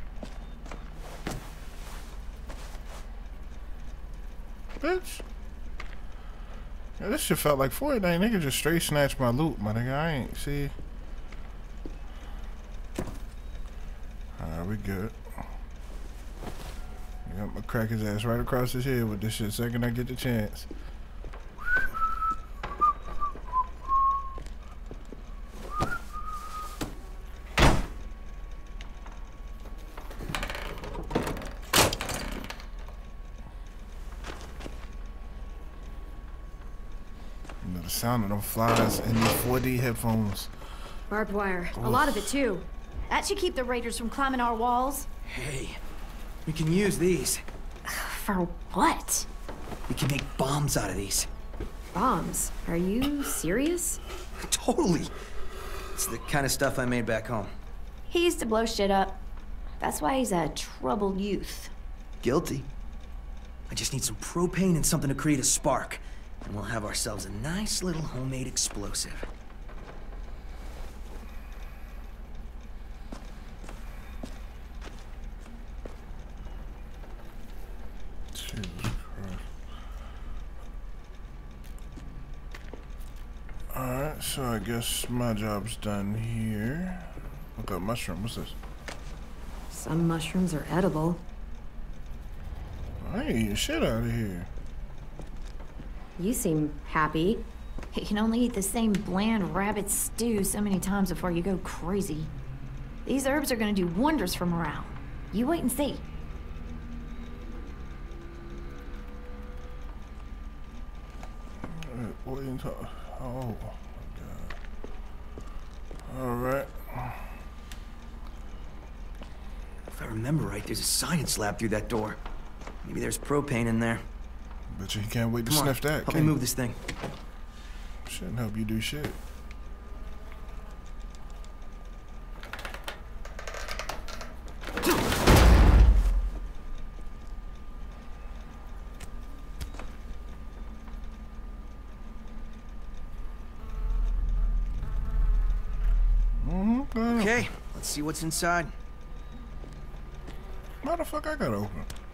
Bitch. This shit felt like Fortnite. Nigga just straight snatched my loot, my nigga. I ain't see. Alright, we good. Yep, I'm gonna crack his ass right across his head with this shit second I get the chance. Sound of them flies in these 4D headphones. Barbed wire. A lot of it, too. That should keep the raiders from climbing our walls. Hey, we can use these. For what? We can make bombs out of these. Bombs. Are you serious? [laughs] Totally. It's the kind of stuff I made back home. He used to blow shit up. That's why he's a troubled youth. Guilty. I just need some propane and something to create a spark. And we'll have ourselves a nice little homemade explosive. Jesus Christ. Alright, so I guess my job's done here. Look up mushroom. What's this? Some mushrooms are edible. I ain't eating shit out of here. You seem happy. You can only eat the same bland rabbit stew so many times before you go crazy. These herbs are gonna do wonders for morale. You wait and see. Alright, What are you? Oh, my God. Alright. If I remember right, there's a science lab through that door. Maybe there's propane in there. Bet you can't wait to Come on, sniff that. help me move this thing. Shouldn't help you do shit. Mm-hmm. Okay, let's see what's inside. Why the fuck I gotta open? it?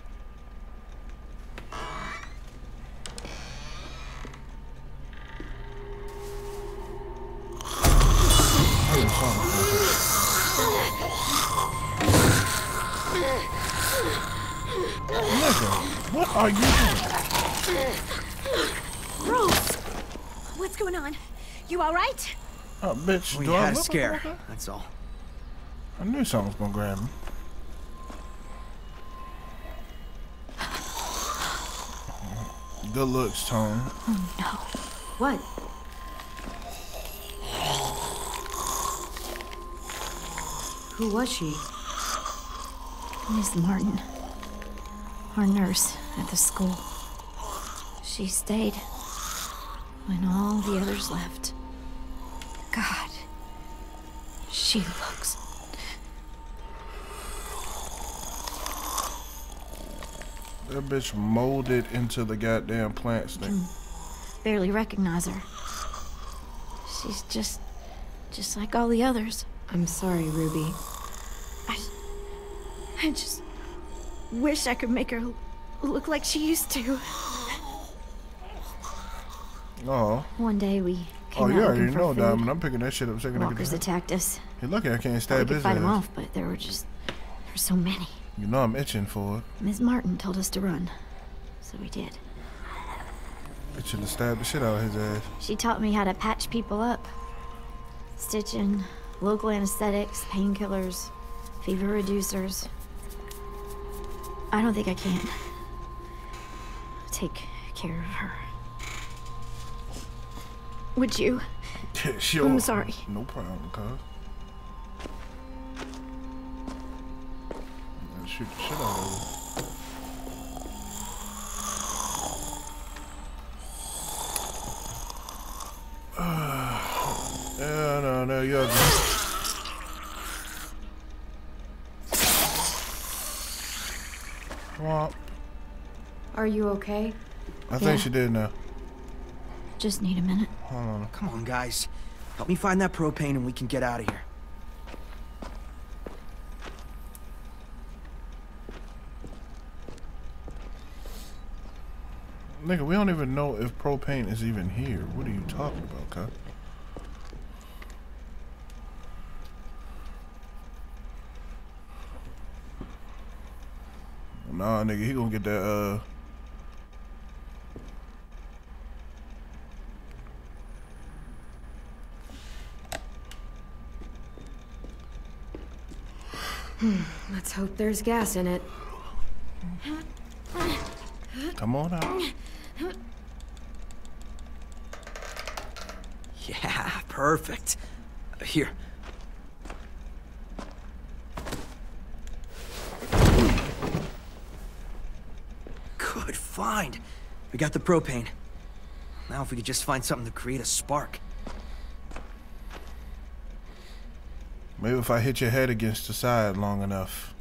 Bitch, We do I had a scare, like that? that's all. I knew something was gonna grab me. Good looks, Tone. Oh no. What? Who was she? Miss Martin. Our nurse at the school. She stayed when all the others left. God. She looks. That bitch molded into the goddamn plant stick. Mm. Barely recognize her. She's just. just like all the others. I'm sorry, Ruby. I... I just wish I could make her look like she used to. Oh. One day we Oh, came Oh, you already know. Diamond. I'm picking that shit up second Walkers attacked us. You're lucky I can't stab his fight them off, but there were just there were so many. You know I'm itching for it. Miss Martin told us to run, so we did. Should have stabbed the shit out of his ass. She taught me how to patch people up. Stitching, local anesthetics, painkillers, fever reducers. I don't think I can take care of her. Would you? [laughs] sure. I'm sorry. No problem, cuz. Shoot the shit out of her. [sighs] yeah, no, no, you're good. Are you okay? I Yeah. think she did now. Just need a minute. Hold on. Come on, guys. Help me find that propane and we can get out of here. Nigga, we don't even know if propane is even here. What are you talking about, cuz? Nah, nigga, he gonna get that, uh... Hmm, let's hope there's gas in it. Come on out. Yeah, perfect. Here. Good find. We got the propane. Now if we could just find something to create a spark. Maybe if I hit your head against the side long enough.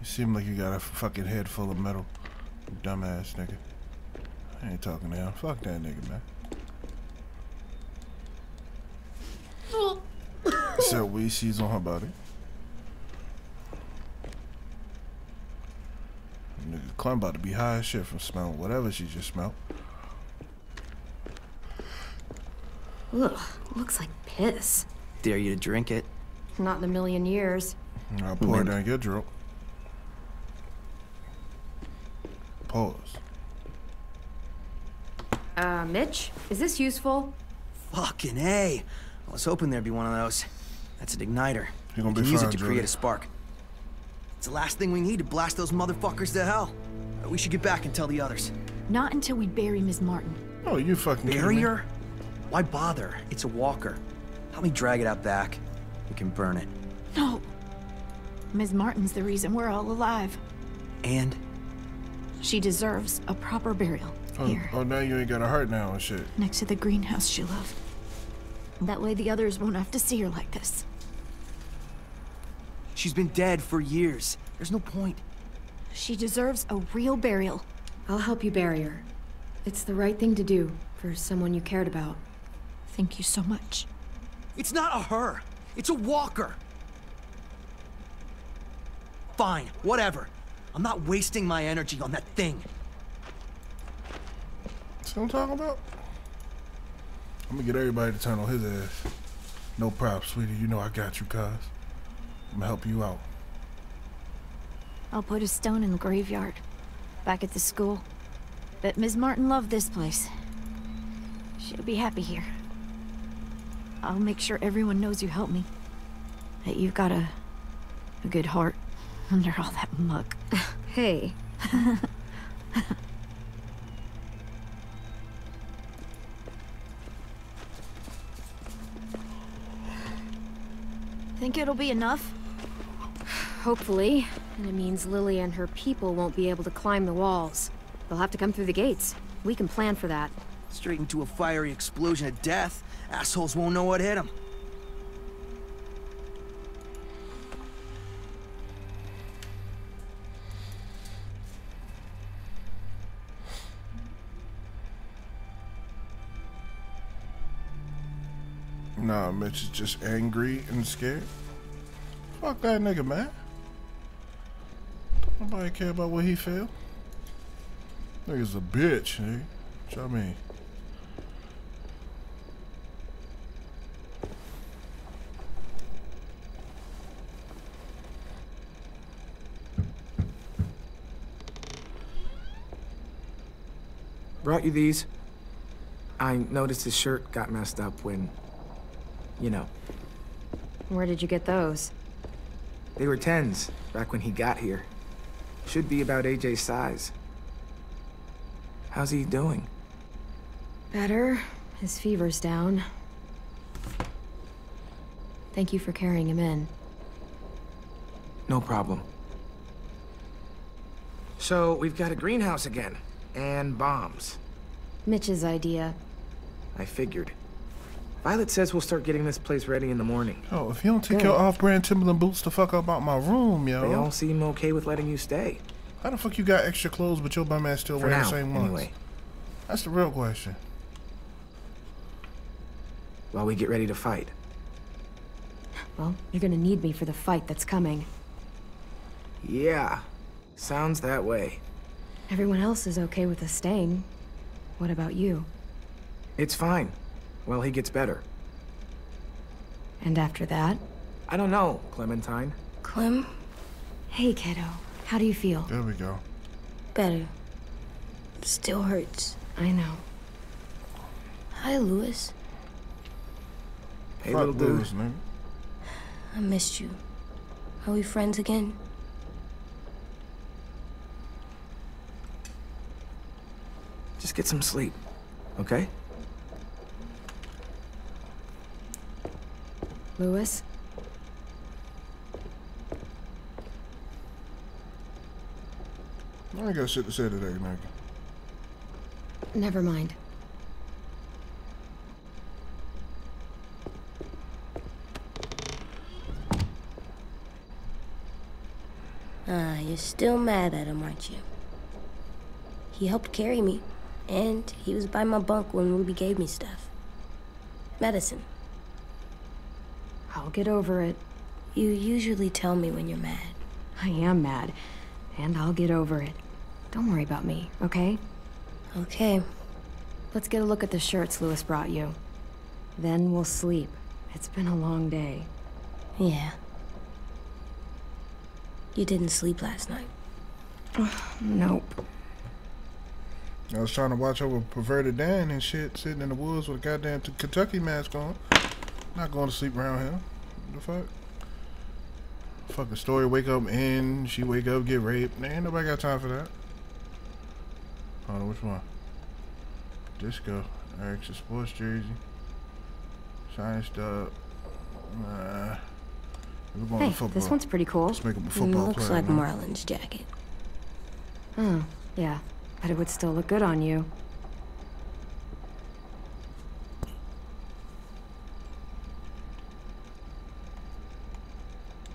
You seem like you got a fucking head full of metal. Dumbass nigga. I ain't talking to him. Fuck that nigga, man. Said we she's on her body. Nigga, Clem about to be high as shit from smelling whatever she just smelled. Ugh, looks like piss. Dare you to drink it. Not in a million years. I'll pour it down your throat. Pause. Uh, Mitch, is this useful? Fucking A. I was hoping there'd be one of those. That's an igniter. You're gonna We be can use it to Jody. create a spark. It's the last thing we need to blast those motherfuckers to hell. We should get back and tell the others. Not until we bury Ms. Martin. Oh, you fucking kidding Bury me? her? Why bother? It's a walker. Help me drag it out back. We can burn it. No. Ms. Martin's the reason we're all alive. And She deserves a proper burial. Oh, Here, oh, now you ain't got a heart now and shit. next to the greenhouse she loved. That way the others won't have to see her like this. she's been dead for years. There's no point. She deserves a real burial. I'll help you bury her. It's the right thing to do for someone you cared about. Thank you so much. It's not a her. It's a walker. Fine, whatever. I'm not wasting my energy on that thing. See what I'm talking about? I'm gonna get everybody to turn on his ass. No props, sweetie. You know I got you, cuz. I'm gonna help you out. I'll put a stone in the graveyard. Back at the school. Bet Ms. Martin loved this place. She'll be happy here. I'll make sure everyone knows you helped me. That you've got a... a good heart [laughs] under all that muck. [laughs] Hey. [laughs] Think it'll be enough? Hopefully. And it means Lily and her people won't be able to climb the walls. They'll have to come through the gates. We can plan for that. Straight into a fiery explosion of death. Assholes won't know what hit them. Nah, Mitch is just angry and scared. Fuck that nigga, man. Don't nobody care about what he feel. Nigga's a bitch, nigga. What mean? Brought you these. I noticed his shirt got messed up when, you know, Where did you get those? they were Tenn's back when he got here. Should be about AJ's size. How's he doing? Better. His fever's down. Thank you for carrying him in. No problem. So, we've got a greenhouse again. And bombs. Mitch's idea. I figured. Violet says we'll start getting this place ready in the morning. Oh, if you don't take Good. your off-brand Timberland boots the fuck up out my room, yo. They all seem okay with letting you stay. How the fuck you got extra clothes but your bum ass still For wearing now, the same ones? anyway. That's the real question. While we get ready to fight. Well, you're gonna need me for the fight that's coming. Yeah. Sounds that way. Everyone else is okay with us staying. What about you? It's fine. Well, he gets better. And after that? I don't know, Clementine. Clem, Hey, kiddo. How do you feel? There we go. better. Still hurts. I know. Hi, Louis. Hey, Fuck little dude. Louis, nigga. I missed you. Are we friends again? Get some sleep, okay? Louis? I ain't got shit to say today, nigga. Never mind. Ah, you're still mad at him, aren't you? He helped carry me, and he was by my bunk when Ruby gave me stuff. Medicine. I'll get over it. You usually tell me when you're mad. I am mad, and I'll get over it. Don't worry about me, okay? Okay. Let's get a look at the shirts Louis brought you. Then we'll sleep. It's been a long day. Yeah. You didn't sleep last night. [sighs] nope. I was trying to watch over perverted Dan and shit, sitting in the woods with a goddamn t- Kentucky mask on. Not going to sleep around here. The fuck? Fucking story, wake up in, she wake up, get raped. Ain't nobody got time for that. Hold on, which one? Disco. Eric's sports jersey. Shiny stuff. Nah. We're going Hey, to football. this one's pretty cool. Let's make him a football Looks player. like man. Marlon's jacket. Oh, yeah. But it would still look good on you.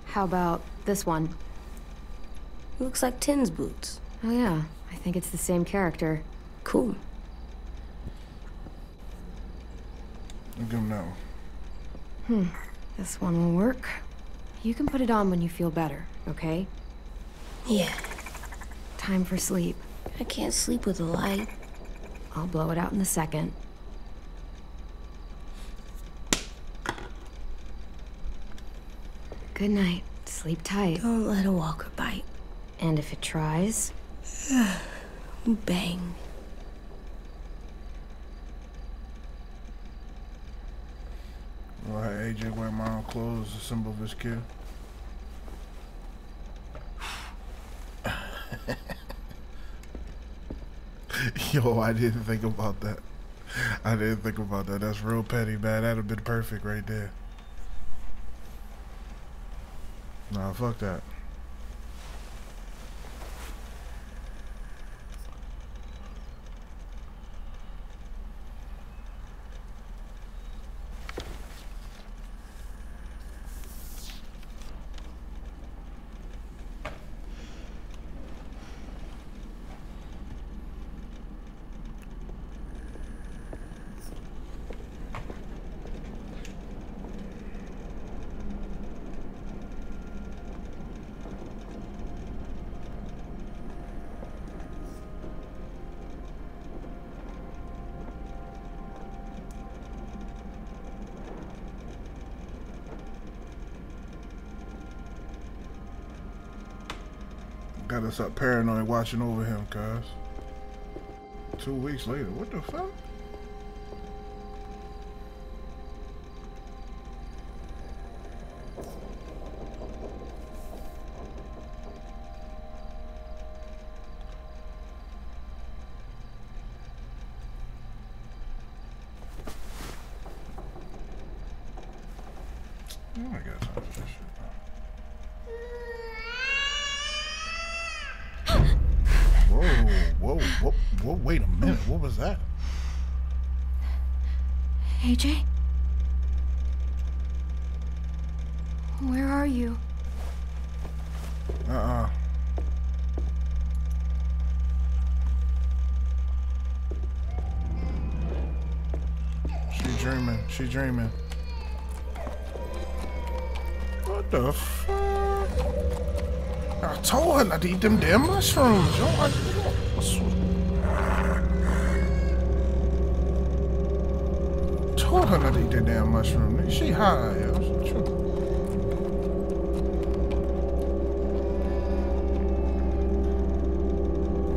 How about this one? It Looks like Tenn's boots. Oh yeah, I think it's the same character. Cool. I'll give him that one. Hmm. This one will work. You can put it on when you feel better, okay? Yeah. Time for sleep. I can't sleep with a light. I'll blow it out in a second. Good night. Sleep tight. Don't let a walker bite. And if it tries, [sighs] Bang. Well, I had AJ wear my own clothes, a symbol of his kid. [sighs] [laughs] [laughs] Yo, I didn't think about that. I didn't think about that. That's real petty, man. That'd have been perfect right there. Nah, fuck that. Up paranoid watching over him, cuz. Two weeks later, what the fuck? I ain't got time for this shit. Whoa, whoa, whoa, whoa, wait a minute. What was that? AJ? Where are you? Uh-uh. She dreaming. She dreaming. What the fuck? I told her not to eat them damn mushrooms. Yo, I, Told her not to eat that damn mushroom. She high. Yo. What you-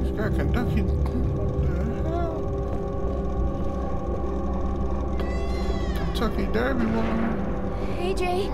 He's got Kentucky. What the hell? Kentucky Derby woman. Hey, What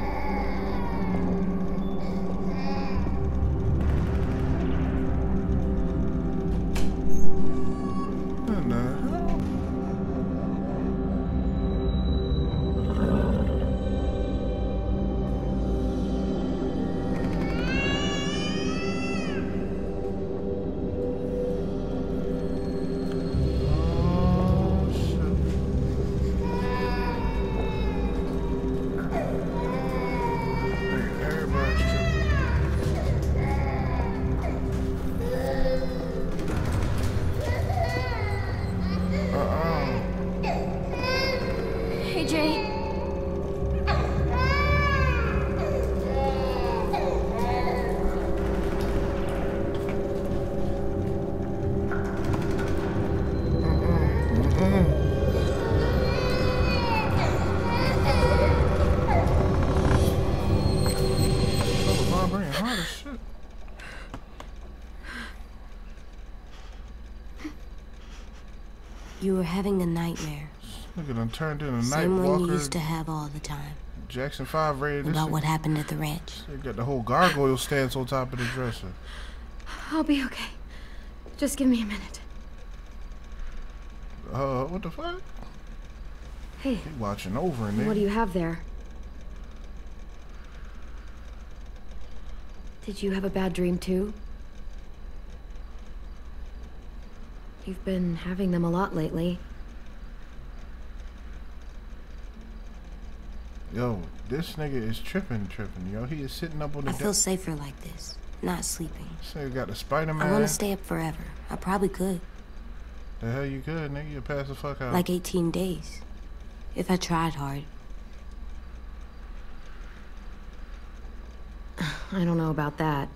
having a nightmare. Look at him turned into Night Same one you used to have all the time. Jackson 5 rated this. About what happened at the ranch. They got the whole gargoyle stance on top of the dresser. I'll be okay. Just give me a minute. Uh, what the fuck? Hey, He watching over and what do you have there? Did you have a bad dream too? You've been having them a lot lately. Yo, this nigga is tripping, tripping. Yo, he is sitting up on the I feel safer like this, not sleeping. So you got the Spider Man. I want to stay up forever. I probably could. The hell you could, nigga. You pass the fuck out. Like 18 days. If I tried hard. [sighs] I don't know about that.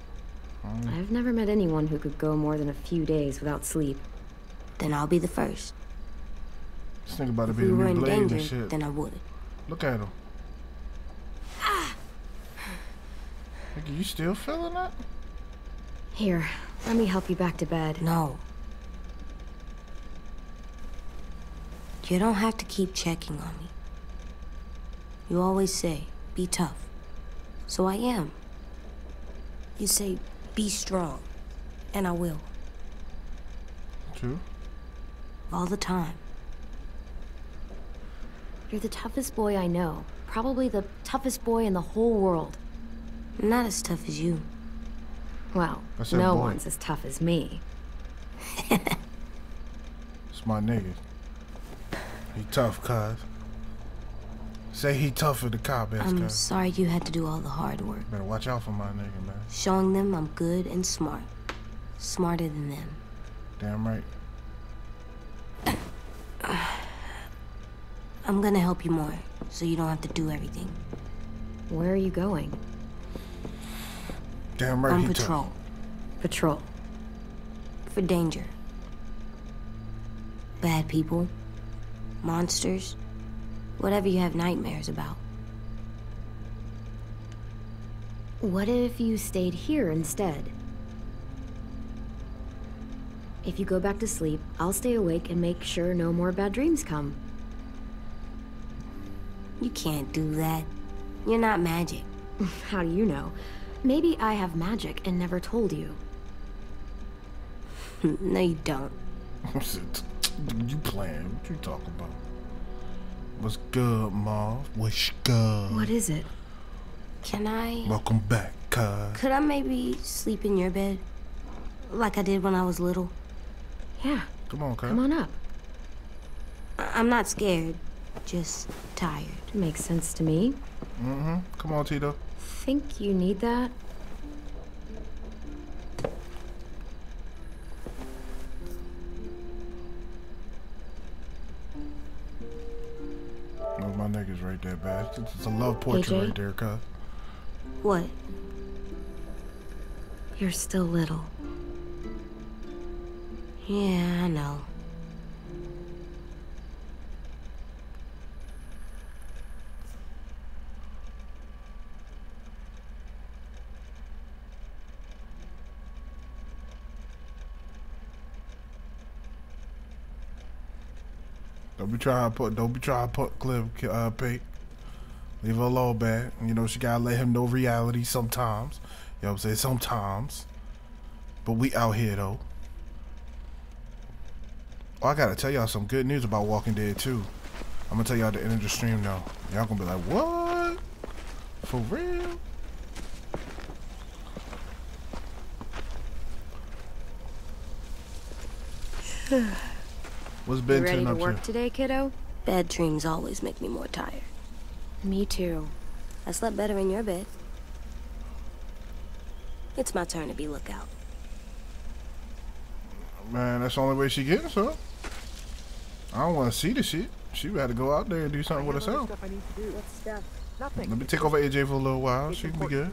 Mm. I've never met anyone who could go more than a few days without sleep. Then I'll be the first. This nigga about to If be we the were new in Blade and danger, shit. then I would. Look at him. Nigga, you still feeling that? Here, let me help you back to bed. No. You don't have to keep checking on me. You always say, be tough. So I am. You say, be strong. And I will. True. All the time. You're the toughest boy I know. Probably the toughest boy in the whole world. Not as tough as you. Well, no boy. one's as tough as me. [laughs] It's my nigga. He tough, cuz. Say he tougher than the cop ass, I'm cuz. sorry you had to do all the hard work. Better watch out for my nigga, man. Showing them I'm good and smart. Smarter than them. Damn right. [sighs] I'm gonna help you more, so you don't have to do everything. Where are you going? Damn right On he tough. patrol. Patrol. For danger. Bad people. Monsters. Whatever you have nightmares about. What if you stayed here instead? If you go back to sleep, I'll stay awake and make sure no more bad dreams come. You can't do that. You're not magic. [laughs] How do you know? Maybe I have magic and never told you. [laughs] no, you don't. [laughs] you playing? What you talking about? What's good, Marv? What's good? What is it? Can I... Welcome back, cuz. Could I maybe sleep in your bed? Like I did when I was little? Yeah. Come on, cuz. Come on up. I- I'm not scared. Just tired. Makes sense to me. Mm-hmm. Come on, Tito. Think you need that? No, my nigga's right there, bad. It's a love portrait AJ? right there, cuz. What? You're still little. Yeah, I know. Don't be trying to put. Don't be trying to put Cliff uh, Pate. Leave her alone, bad. You know she gotta let him know reality sometimes. You know what I'm saying? Sometimes. But we out here though. Oh, I gotta tell y'all some good news about Walking Dead too. I'm gonna tell y'all at the end of the stream now. Y'all gonna be like, what? For real? [sighs] What's You Ben ready to up work to? today, kiddo? Bad dreams always make me more tired. Me too. I slept better in your bed. It's my turn to be lookout. Man, that's the only way she gets, huh? I don't want to see the shit. She had to go out there and do something with herself. Stuff I need to do. What? Nothing. Let me take over AJ for a little while. She can be good.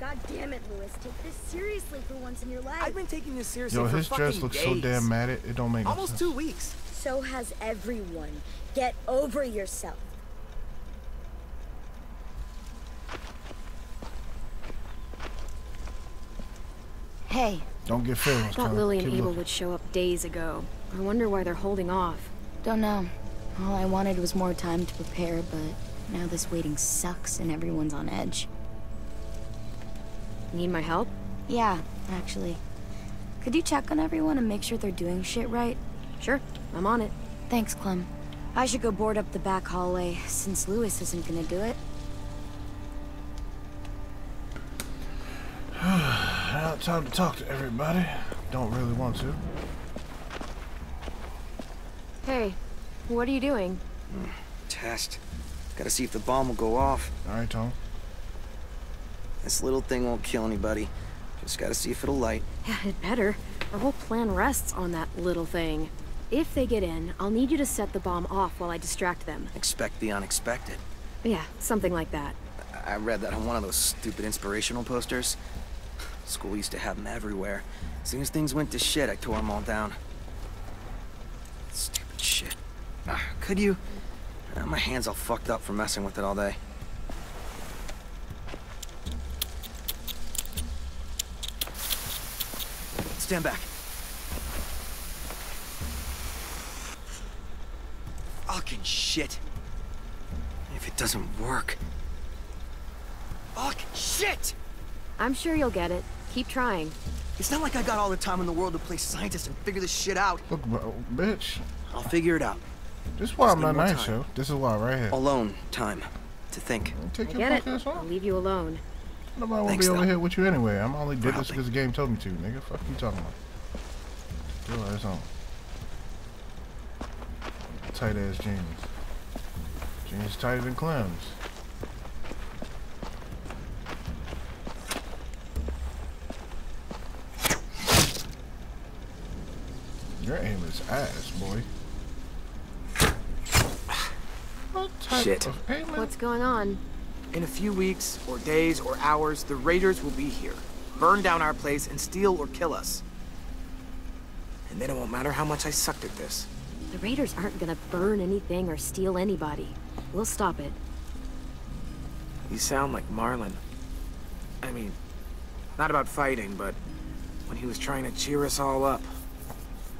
God damn it, Louis. Take this seriously for once in your life. I've been taking this seriously Yo, for his fucking dress looks so damn matted. It don't make no Almost sense. two weeks. So has everyone. Get over yourself. Hey. Don't get feelings. I thought Lilly and Keep Abel would show up days ago. I wonder why they're holding off. Don't know. All I wanted was more time to prepare, but now this waiting sucks and everyone's on edge. Need my help? Yeah, actually. Could you check on everyone and make sure they're doing shit right? Sure, I'm on it. Thanks, Clem. I should go board up the back hallway, since Louis isn't gonna do it. [sighs] now time to talk to everybody. Don't really want to. Hey, what are you doing? Test. Gotta see if the bomb will go off. Alright, Tom. This little thing won't kill anybody. Just gotta see if it'll light. [laughs] Yeah, it better. Our whole plan rests on that little thing. If they get in, I'll need you to set the bomb off while I distract them. Expect the unexpected. Yeah, something like that. I read that on one of those stupid inspirational posters. [sighs] School used to have them everywhere. As soon as things went to shit, I tore them all down. Stupid shit. Ah, could you? Ah, my hand's all fucked up from messing with it all day. Stand back. Fucking shit. If it doesn't work. Fucking shit! I'm sure you'll get it. Keep trying. It's not like I got all the time in the world to play scientist and figure this shit out. Look, bro, bitch. I'll figure it out. This is why I'm not nice, time. yo. This is why right here. Alone time to think. Take I get it. I'll off. leave you alone. Nobody want to Thanks, be over though. here with you anyway. I'm only did this because the game told me to, nigga. Fuck you talking about. Your ass on. Tight ass jeans. Jeans tighter than Clem's. Your aim is ass, boy. What type Shit. What's going on? In a few weeks, or days, or hours, the Raiders will be here. Burn down our place and steal or kill us. And then it won't matter how much I sucked at this. The Raiders aren't gonna burn anything or steal anybody. We'll stop it. You sound like Marlon. I mean, not about fighting, but when he was trying to cheer us all up.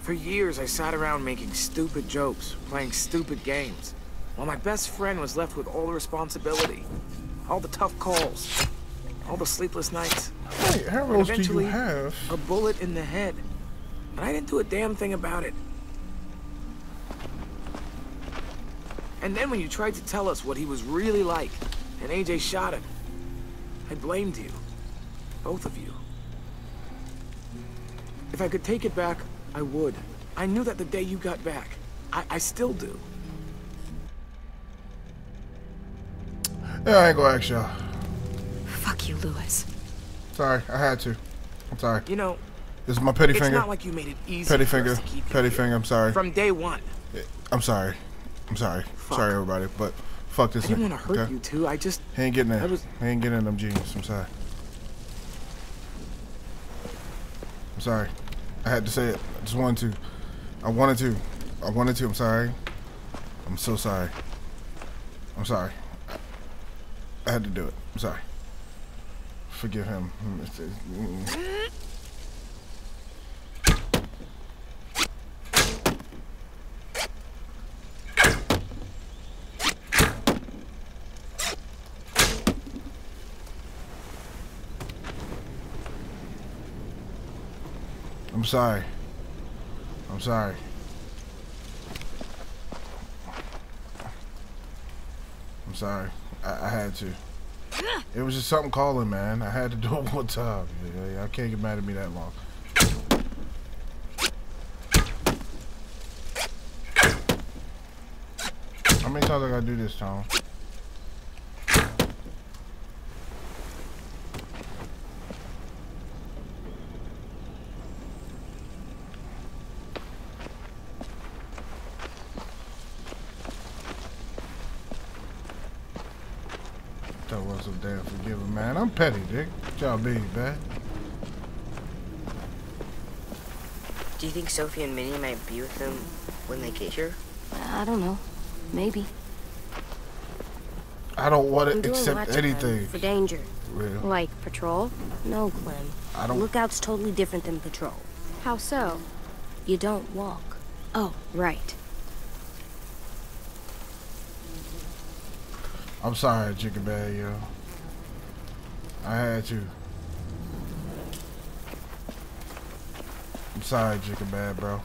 For years, I sat around making stupid jokes, playing stupid games, while my best friend was left with all the responsibility, all the tough calls, all the sleepless nights. How many and do you eventually, have? a bullet in the head. And I didn't do a damn thing about it. And then when you tried to tell us what he was really like, and AJ shot him, I blamed you. Both of you. If I could take it back, I would. I knew that the day you got back. I, I still do. Yeah, I ain't gonna ask y'all. Fuck you, Louis. Sorry, I had to. I'm sorry. You know, This is my petty it's finger. not like you made it easy petty for us finger. to keep Petty here. finger. I'm sorry. From day one. I'm sorry. I'm sorry. Sorry, everybody. But fuck this. I didn't want to hurt okay? you two. I just He ain't getting I in. was- He ain't getting in them jeans. I'm sorry. I'm sorry. I had to say it. I just wanted to. I wanted to. I wanted to. I'm sorry. I'm so sorry. I'm sorry. I had to do it. I'm sorry. Forgive him. I'm sorry. I'm sorry. I'm sorry. I, I had to. It was just something calling, man. I had to do [laughs] it one time. I can't get mad at me that long. How many times I gotta do this, Tom? That was so damn forgiving, man. I'm petty, Dick. What y'all be, man? Do you think Sophie and Minnie might be with them when they get here? I don't know. Maybe. I don't want I'm to doing accept lots of them anything. For danger. real. Like patrol? No, Clem. I don't- Lookout's totally different than patrol. How so? You don't walk. Oh, right. I'm sorry, Chicken Bad, yo. I had to. I'm sorry, Chicken Bad, bro.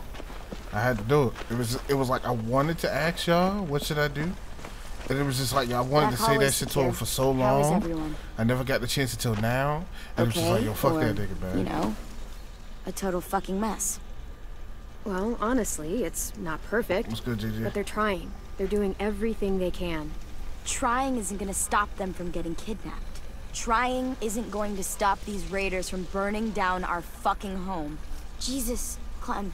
I had to do it. It was it was like I wanted to ask y'all, what should I do? And it was just like y'all wanted Back to say that shit to him for so long. I never got the chance until now. And it was just like, Okay, yo, fuck or, that nigga, man. You know, a total fucking mess. Well, honestly, it's not perfect. What's good, JJ? But they're trying. They're doing everything they can. Trying isn't gonna stop them from getting kidnapped. Trying isn't going to stop these raiders from burning down our fucking home. Jesus, Clem.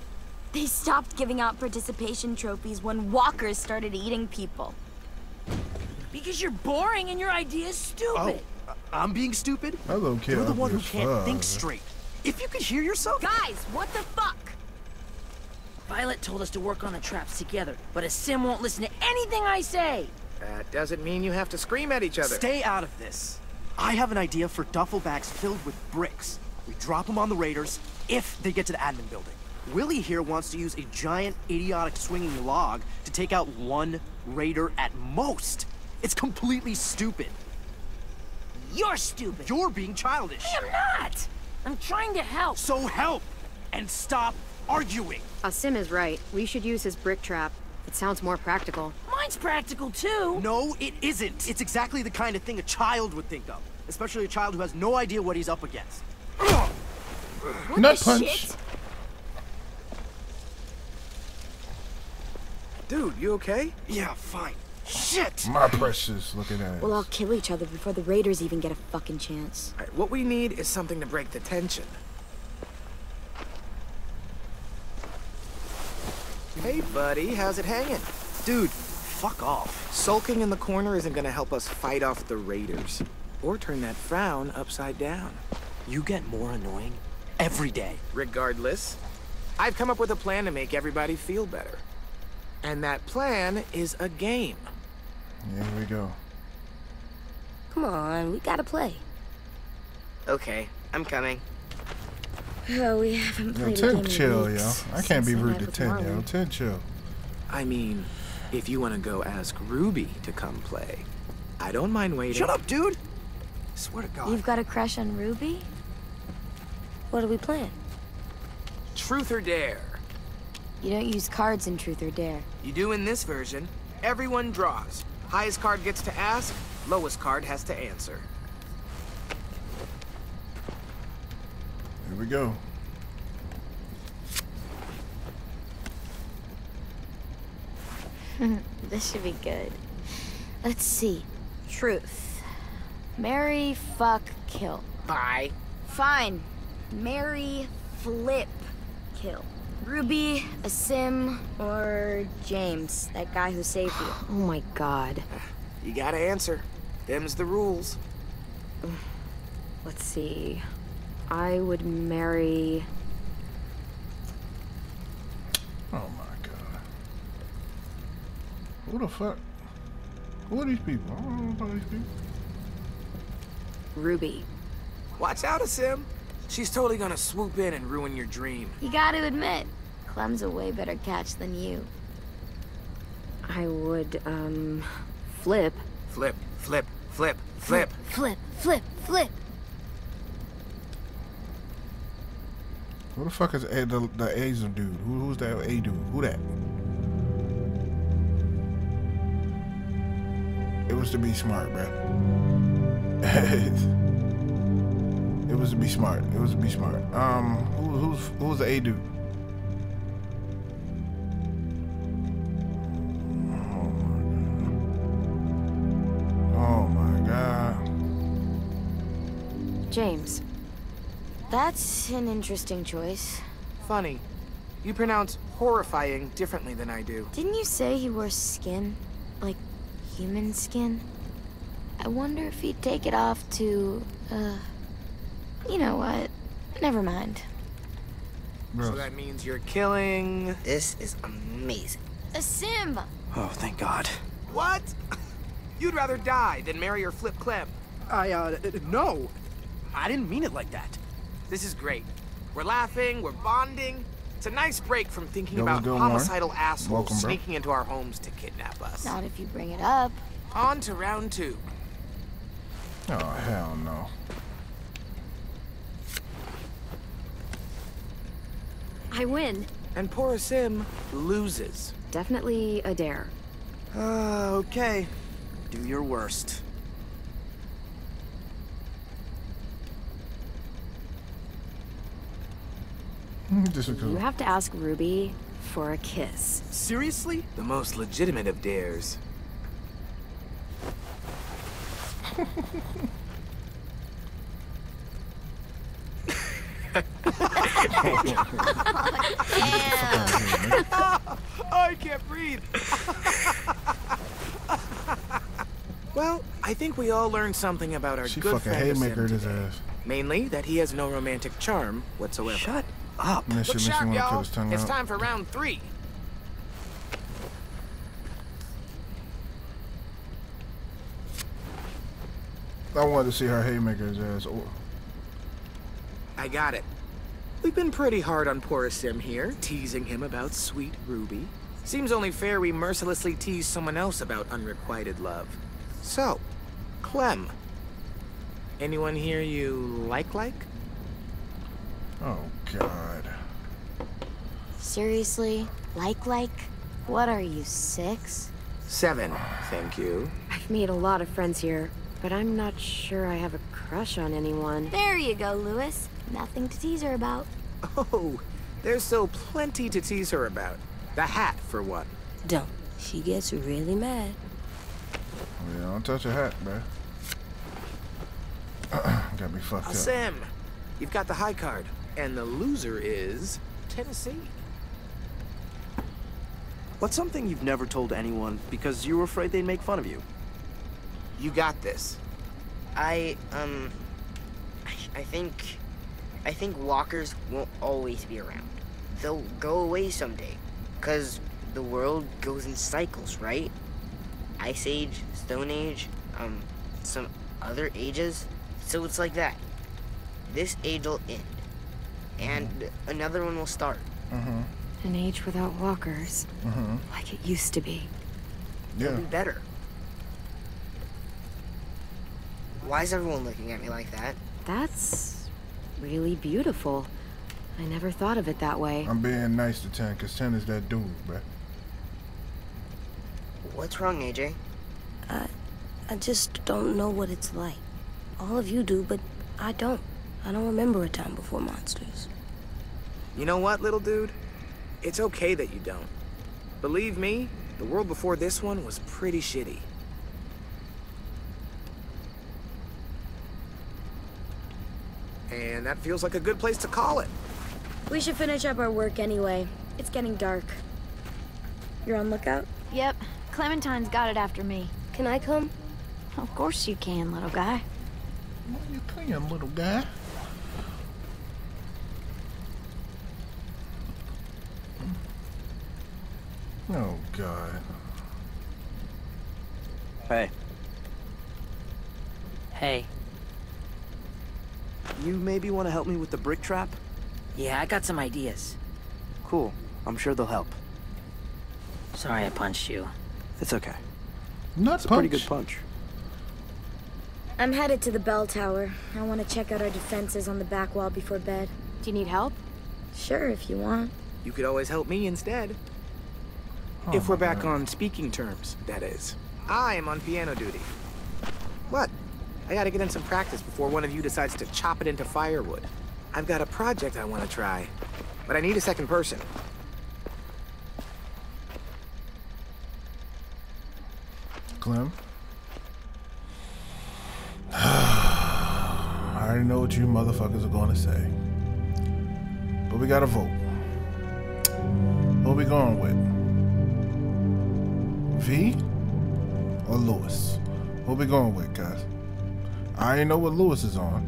They stopped giving out participation trophies when walkers started eating people. Because you're boring and your idea is stupid. Oh, I'm being stupid? Hello, kid. You're the one who can't fuck. think straight. If you could hear yourself... Guys, what the fuck? Violet told us to work on the traps together, but Aasim won't listen to anything I say. That doesn't mean you have to scream at each other. Stay out of this. I have an idea for duffel bags filled with bricks. We drop them on the raiders if they get to the admin building. Willy here wants to use a giant, idiotic swinging log to take out one raider at most. It's completely stupid. You're stupid. You're being childish. I am not. I'm trying to help. So help and stop arguing. Aasim is right. We should use his brick trap. It sounds more practical. Mine's practical too. No, it isn't. It's exactly the kind of thing a child would think of, especially a child who has no idea what he's up against. What Nut the punch. shit? Dude, you okay? Yeah, fine. Shit! My precious looking at We'll all kill each other before the raiders even get a fucking chance. All right, what we need is something to break the tension. Hey, buddy, how's it hanging? Dude, fuck off. Sulking in the corner isn't gonna help us fight off the raiders. Or turn that frown upside down. You get more annoying every day. Regardless, I've come up with a plan to make everybody feel better. And that plan is a game. Here we go. Come on, we gotta play. Okay, I'm coming. Oh, we haven't Yo, played a Tenn game in chill, yo. I can't be rude to with Tenn, yo. Marlon. Tenn chill. I mean, if you want to go ask Ruby to come play, I don't mind waiting. Shut up, dude! I swear to God. You've got a crush on Ruby? What are we playing? Truth or dare? You don't use cards in Truth or Dare. You do in this version. Everyone draws. Highest card gets to ask, lowest card has to answer. Here we go. [laughs] this should be good. Let's see. Truth. Mary fuck, kill. Bye. Fine. Mary flip, kill. Ruby, Aasim, or James, that guy who saved you. [sighs] Oh my god. You gotta answer. Them's the rules. [sighs] Let's see. I would marry. Oh my god. Who the fuck? Who are these people? I don't know about these people. Ruby. Watch out, Aasim. She's totally gonna swoop in and ruin your dream. You gotta admit, Clem's a way better catch than you. I would, um. Flip. Flip, flip, flip, flip. Flip, flip, flip. Who the fuck is A, the, the Asian dude? Who, who's that A dude? Who that? It was to be smart, bruh. [laughs] it was to be smart. It was to be smart. Um, who, who's who's the A dude? Oh my god. James. That's an interesting choice. Funny. You pronounce horrifying differently than I do. Didn't you say he wore skin? Like human skin? I wonder if he'd take it off to, uh. You know what? Never mind. So that means you're killing. This is amazing. Aasim! Oh, thank God. What? [laughs] You'd rather die than marry or flip Clem. I, uh, no. I didn't mean it like that. This is great. We're laughing, we're bonding. It's a nice break from thinking Yo, about good, Warren? homicidal assholes Welcome, bro. sneaking into our homes to kidnap us. Not if you bring it up. On to round two. Oh, hell no. I win. And poor Sim loses. Definitely a dare. Uh, okay. Do your worst. [laughs] You have to ask Ruby for a kiss. Seriously? The most legitimate of dares. [laughs] I can't breathe. well, I think we all learned something about our She good fucking friend Sim haymakered his today. ass. Mainly that he has no romantic charm whatsoever. Shut up. And Look makes sharp, want to cut y'all. It's out. time for round three. I wanted to see her Haymaker's ass. Oh, I got it. We've been pretty hard on poor Sim here, teasing him about sweet Ruby. Seems only fair we mercilessly tease someone else about unrequited love. So, Clem. Anyone here you like like? Oh God. Seriously? Like, like? What are you, six? Seven, thank you. I've made a lot of friends here, but I'm not sure I have a crush on anyone. There you go, Louis. Nothing to tease her about. Oh, there's so plenty to tease her about. The hat, for one. Don't. She gets really mad. Yeah, don't touch her hat, bruh. [clears throat] Got me fucked Uh, up. Sam, you've got the high card, and the loser is Tennessee. What's something you've never told anyone because you were afraid they'd make fun of you? You got this. I, um, I, I think, I think walkers won't always be around. They'll go away someday. Cause the world goes in cycles, right? Ice Age, Stone Age, um, some other ages. So it's like that. This age will end. And another one will start. Mm-hmm. An age without walkers, Mm-hmm. like it used to be. Yeah. It'll be better. Why is everyone looking at me like that? That's really beautiful. I never thought of it that way. I'm being nice to Tenn, because Tenn is that dude, bruh. What's wrong, AJ? I, I just don't know what it's like. All of you do, but I don't. I don't remember a time before monsters. You know what, little dude? It's okay that you don't. Believe me, the world before this one was pretty shitty. And that feels like a good place to call it. We should finish up our work anyway. It's getting dark. You're on lookout? Yep. Clementine's got it after me. Can I come? Of course you can, little guy. What are you playing, little guy? Oh, God. Hey, Hey. you maybe want to help me with the brick trap? Yeah, I got some ideas. Cool. I'm sure they'll help. Sorry I punched you. It's okay. Not It's a pretty good punch. I'm headed to the bell tower. I want to check out our defenses on the back wall before bed. Do you need help? Sure, if you want. You could always help me instead. Oh, if we're back God. on speaking terms, that is. I am on piano duty. What? I gotta get in some practice before one of you decides to chop it into firewood. I've got a project I want to try, but I need a second person. Clem? [sighs] I already know what you motherfuckers are going to say. But we got to vote. What we going with? V or Louis? What we going with, guys? I already know what Louis is on.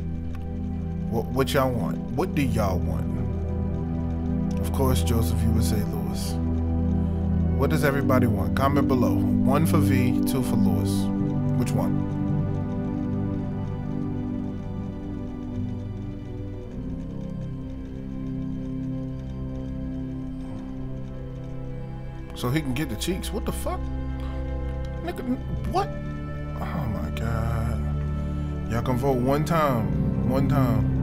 What, what y'all want? What do y'all want? Of course, Joseph, you would say Louis. What does everybody want? Comment below. One for V, two for Louis. Which one? So he can get the cheeks. What the fuck? Nigga, what? Oh my god. Y'all can vote one time. One time.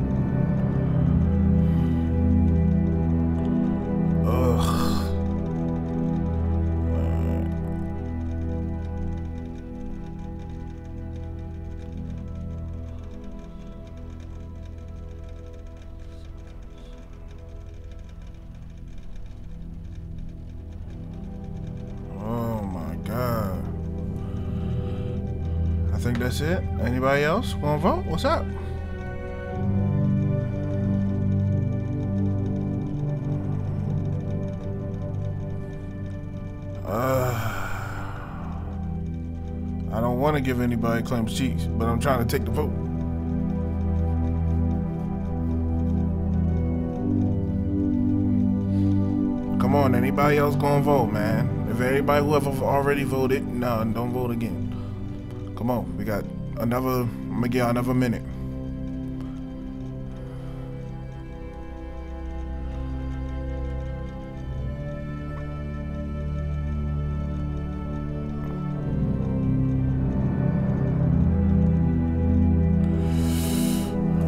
Anybody else want to vote? What's up? Uh, I don't want to give anybody Clem's cheeks, but I'm trying to take the vote. Come on, anybody else gonna vote, man? If everybody who have already voted, no, don't vote again. Come on, we got another. I'm gonna another minute.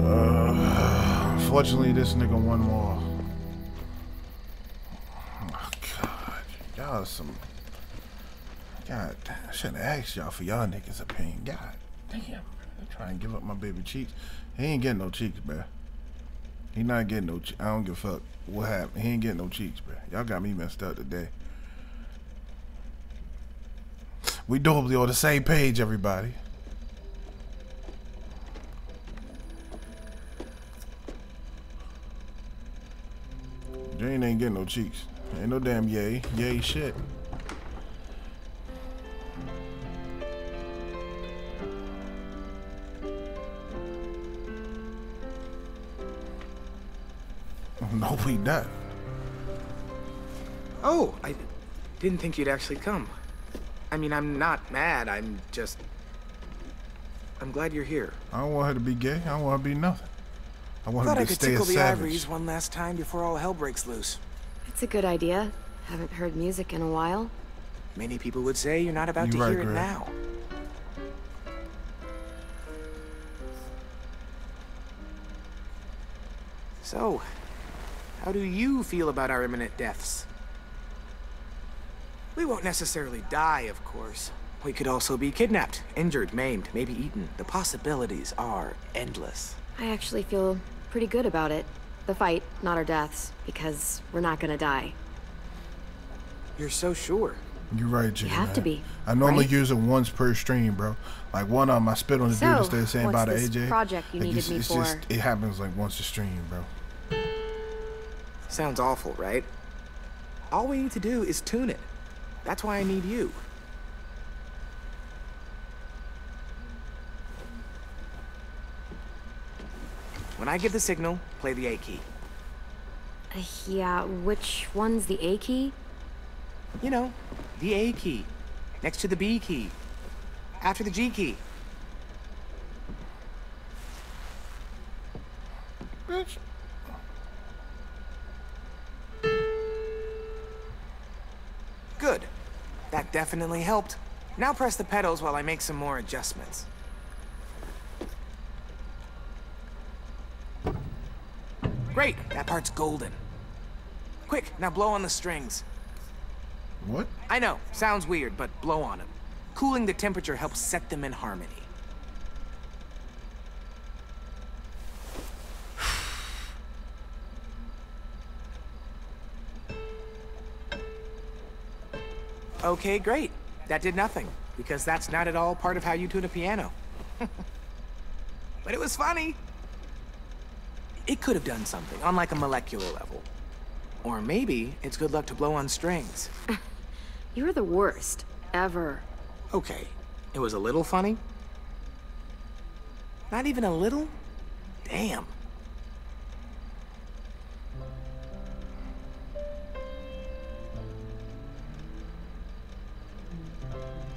Uh, unfortunately, this nigga one more. Oh God, y'all some. God, I shouldn't have asked y'all for y'all niggas' opinion. God damn, I'm trying to give up my baby cheeks. He ain't getting no cheeks, bruh. He not getting no. I don't give a fuck what happened. He ain't getting no cheeks, bruh. Y'all got me messed up today. We doubly on the same page, everybody. Jane ain't getting no cheeks. Ain't no damn yay. Yay shit. No, we not. Oh, I didn't think you'd actually come. I mean, I'm not mad. I'm just. I'm glad you're here. I don't want her to be gay. I don't want her to be nothing. I want Thought her I to could stay a tickle the savage. ivories one last time before all hell breaks loose. It's a good idea. Haven't heard music in a while. Many people would say you're not about You to right, hear it now. So, how do you feel about our imminent deaths? We won't necessarily die, of course. We could also be kidnapped, injured, maimed, maybe eaten. The possibilities are endless. I actually feel pretty good about it. The fight, not our deaths, because we're not gonna die. You're so sure. You're right, Jay. have to be, I normally right? use it once per stream, bro. Like one of them, I spit on the dude So, instead of saying what's about the AJ. project you Like, needed it's, me it's for? just it happens like once a stream, bro. Sounds awful, right? All we need to do is tune it. That's why I need you. When I give the signal, play the A key. Uh, yeah, which one's the A key? You know, the A key. Next to the B key. After the G key. Bitch. Good. That definitely helped. Now press the pedals while I make some more adjustments. Great, that part's golden. Quick, now blow on the strings. What? I know, sounds weird, but blow on them. Cooling the temperature helps set them in harmony. Okay, great. That did nothing, because that's not at all part of how you tune a piano. [laughs] but it was funny. It could have done something on like a molecular level. Or maybe it's good luck to blow on strings. [laughs] You're the worst. Ever. Okay, it was a little funny. Not even a little? Damn.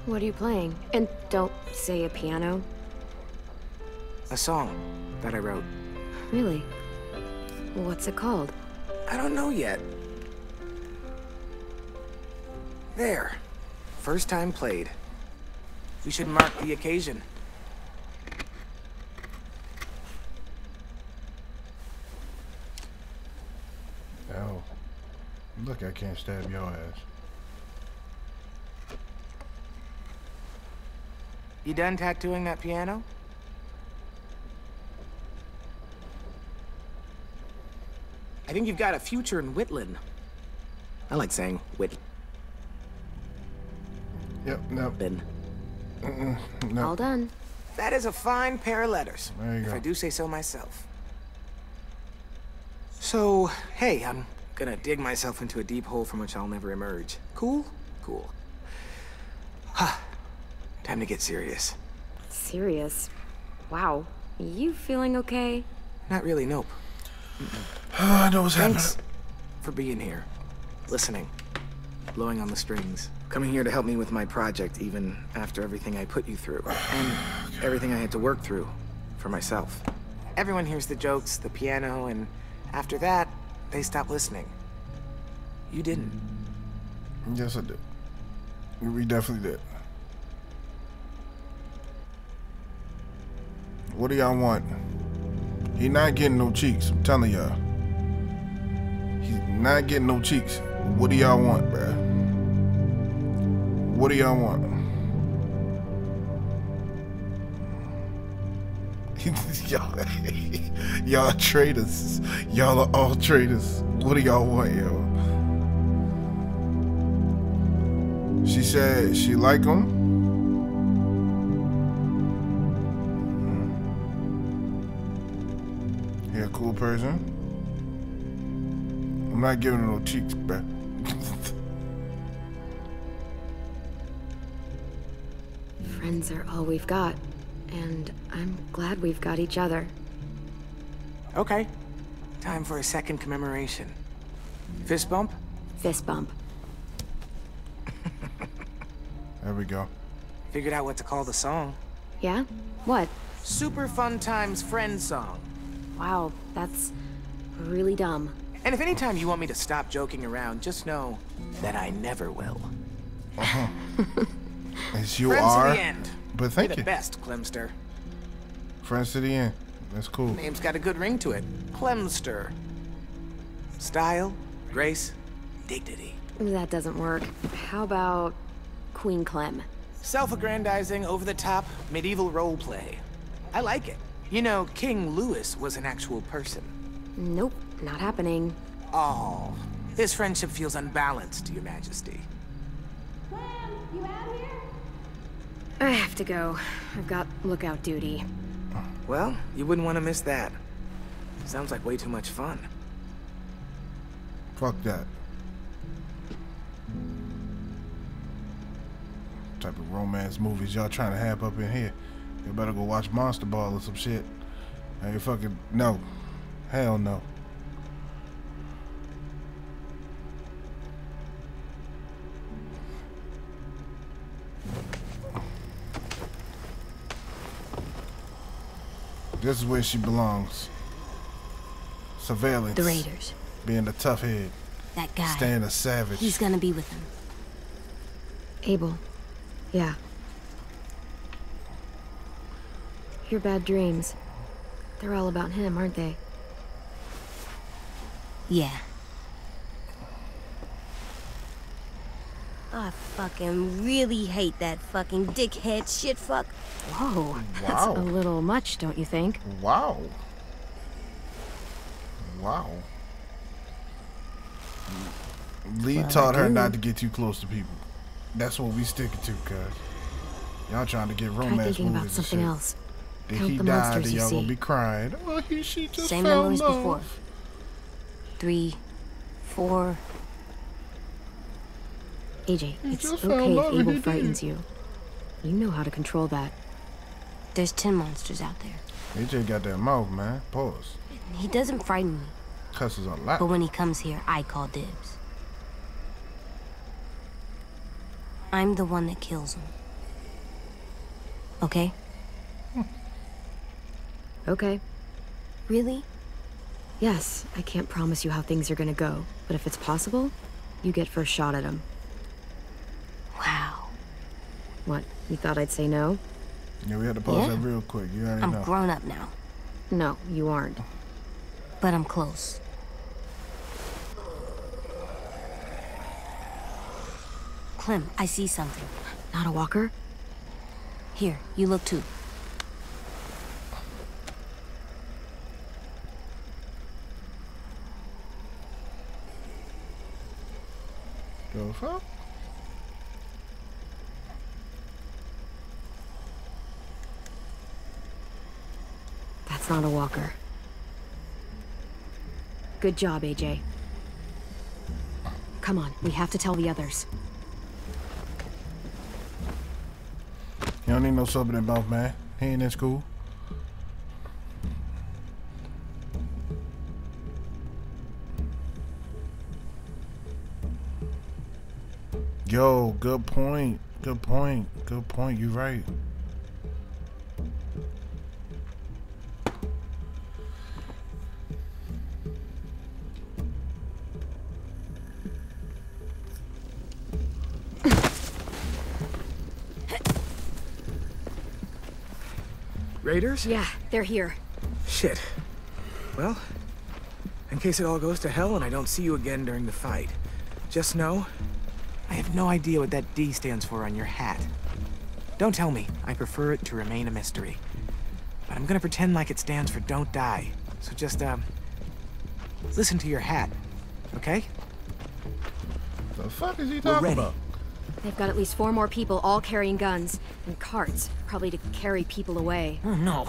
What are you playing? And don't say a piano. A song that I wrote. Really? What's it called? I don't know yet. There. First time played. We should mark the occasion. Oh. Look, I can't stab your ass. You done tattooing that piano? I think you've got a future in Whitland. I like saying Whit. Yep, no. Bin. Mm-mm, no. All done. That is a fine pair of letters. There you if go. I do say so myself. So, hey, I'm gonna dig myself into a deep hole from which I'll never emerge. Cool? Cool. Ha. Time to get serious. Serious? Wow. You feeling okay? Not really, nope. [sighs] I know what's Thanks happening. for being here, listening, blowing on the strings, coming here to help me with my project even after everything I put you through, [sighs] and everything I had to work through for myself. Everyone hears the jokes, the piano, and after that, they stop listening. You didn't. Yes, I did. We definitely did. What do y'all want? He not getting no cheeks. I'm telling y'all. He's not getting no cheeks. What do y'all want, bruh? What do y'all want? [laughs] y'all, [laughs] y'all traitors. Y'all are all traitors. What do y'all want, yo? She said she like him. Cool person. I'm not giving her no cheeks, bruh. Friends are all we've got. And I'm glad we've got each other. Okay. Time for a second commemoration. Fist bump? Fist bump. [laughs] There we go. Figured out what to call the song. Yeah? What? Super Fun Times Friend Song. Wow, that's really dumb. And if any time you want me to stop joking around, just know that I never will. Uh-huh. As you Friends are. to the end. But thank You're the you. best, Clemster. Friends to the end. That's cool. Name's got a good ring to it. Clemster. Style, grace, dignity. That doesn't work. How about Queen Clem? Self-aggrandizing, over-the-top, medieval roleplay. I like it. You know, King Louis was an actual person. Nope, not happening. Oh, this friendship feels unbalanced, Your Majesty. Clem, you out here? I have to go. I've got lookout duty. Well, you wouldn't want to miss that. Sounds like way too much fun. Fuck that. Type of romance movies y'all trying to have up in here. You better go watch Monster Ball or some shit. Hey, fucking no. Hell no. This is where she belongs. Surveillance. The Raiders. Being a tough head. That guy. Staying a savage. He's gonna be with them. Abel. Yeah. Your bad dreams. They're all about him, aren't they? Yeah. I fucking really hate that fucking dickhead shit fuck. Whoa, that's a little much, don't you think? Wow. Wow. Lee Well, taught her not to get too close to people. That's what we sticking to, cuz. Y'all trying to get romance Try romance thinking about movies and something shit. else. Count he the died, monsters you y'all gonna be crying. Oh, he, she just Same fell number as before. Three, four. AJ, He it's okay if and Abel did. frightens you. You know how to control that. There's ten monsters out there. AJ got that mouth, man. Pause. He doesn't frighten me. Cusses a lot. But when he comes here, I call dibs. I'm the one that kills him. Okay? Okay. Really? Yes, I can't promise you how things are gonna go, but if it's possible, you get first shot at him. Wow. What, you thought I'd say no? Yeah, we had to pause Yeah. that real quick. You already I'm know. grown up now, No, you aren't. but I'm close. Clem, I see something. Not a walker? Here, you look too. That's not a walker. Good job, AJ. Come on, we have to tell the others. You don't need no sub in that mouth, man. He ain't in school. Yo, good point. Good point. Good point. You're right. Raiders? Yeah, they're here. Shit. Well, in case it all goes to hell and I don't see you again during the fight, just know I have no idea what that D stands for on your hat. Don't tell me. I prefer it to remain a mystery. But I'm gonna pretend like it stands for don't die. So just, um, listen to your hat, okay? The fuck is he We're talking ready. about? They've got at least four more people all carrying guns and carts, probably to carry people away. Oh no.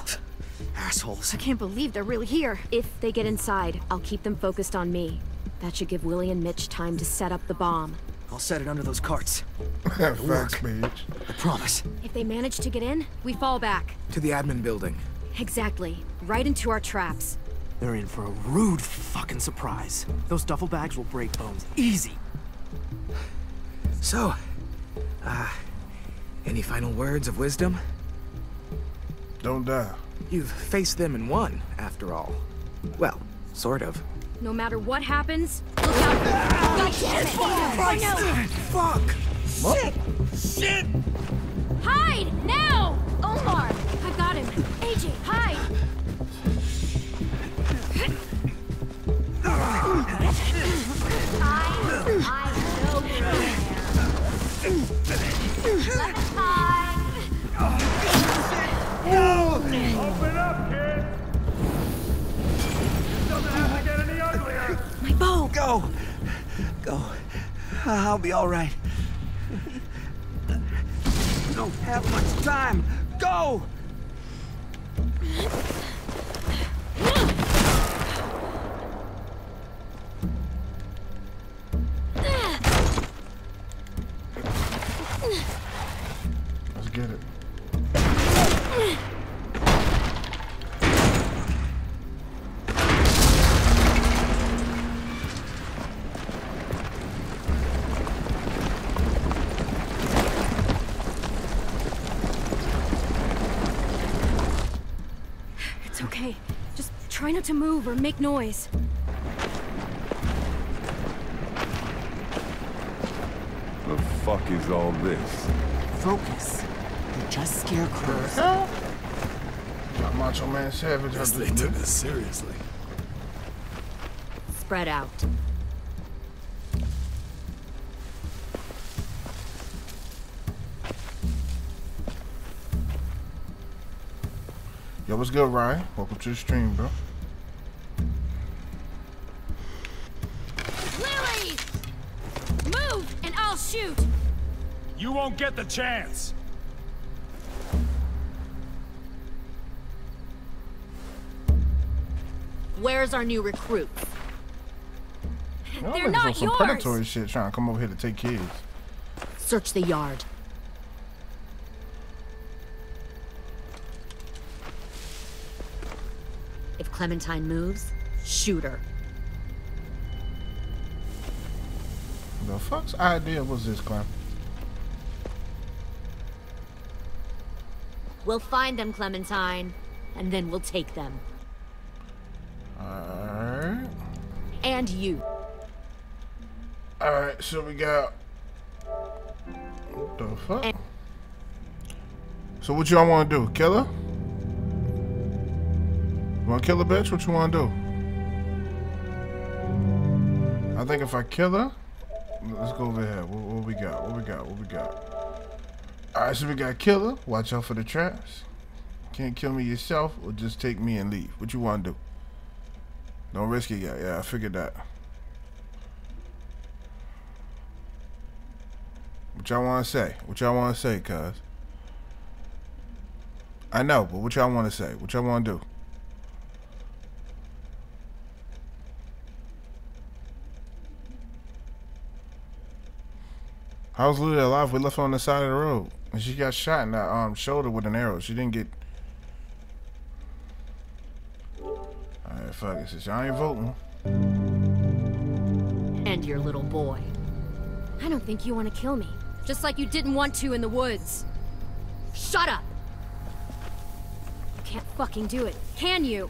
Assholes. I can't believe they're really here. If they get inside, I'll keep them focused on me. That should give Willy and Mitch time to set up the bomb. I'll set it under those carts. [laughs] Facts, bitch. I promise. If they manage to get in, we fall back. To the admin building. Exactly. Right into our traps. They're in for a rude fucking surprise. Those duffel bags will break bones. Easy. So, uh, any final words of wisdom? Don't die. You've faced them and won, after all. Well, sort of. No matter what happens, look out. God damn it! Oh, Fuck! Shit! Shit! Hide! Now! Omar! I got him. AJ, hide! I, I know you're there. Let's hide! Open up, kid! Go! Go. I'll be all right. Don't have much time. Go! To move or make noise. The fuck is all this? Focus. They're just scarecrows. Got Macho Man Savage. Guess out they this took bitch. us seriously. Spread out. Yo, what's good, Ryan? Welcome to the stream, bro. Get the chance! Where's our new recruit? I'm They're not for some yours. predatory shit trying to come over here to take kids. Search the yard. If Clementine moves, shoot her. The fuck's idea was this, Clem? We'll find them, Clementine, and then we'll take them. Alright. And you. Alright, so we got. What the fuck? So what y'all want to do? Kill her? Want to kill a bitch? What you want to do? I think if I kill her, let's go over here. What, what we got? What we got? What we got? All right, so we got killer. Watch out for the traps. Can't kill me yourself, or just take me and leave. What you want to do? Don't risk it yet. Yeah, I figured that. What y'all want to say? What y'all want to say, cuz? I know, but what y'all want to say? What y'all want to do? How's Luda alive? We left on the side of the road. And she got shot in the um, shoulder with an arrow. She didn't get... Alright, fuck it. Since y'all ain't voting. And your little boy. I don't think you want to kill me. Just like you didn't want to in the woods. Shut up! You can't fucking do it, can you?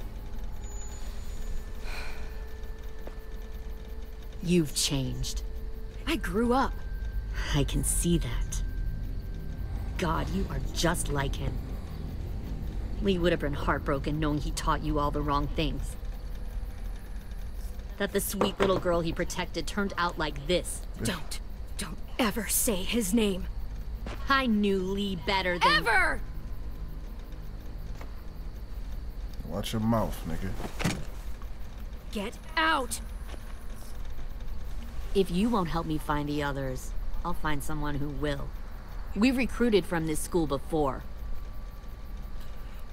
You've changed. I grew up. I can see that. God, you are just like him. Lee would have been heartbroken knowing he taught you all the wrong things. That the sweet little girl he protected turned out like this. Don't. Don't ever say his name. I knew Lee better than- Ever! Watch your mouth, nigga. Get out! If you won't help me find the others, I'll find someone who will. We recruited from this school before.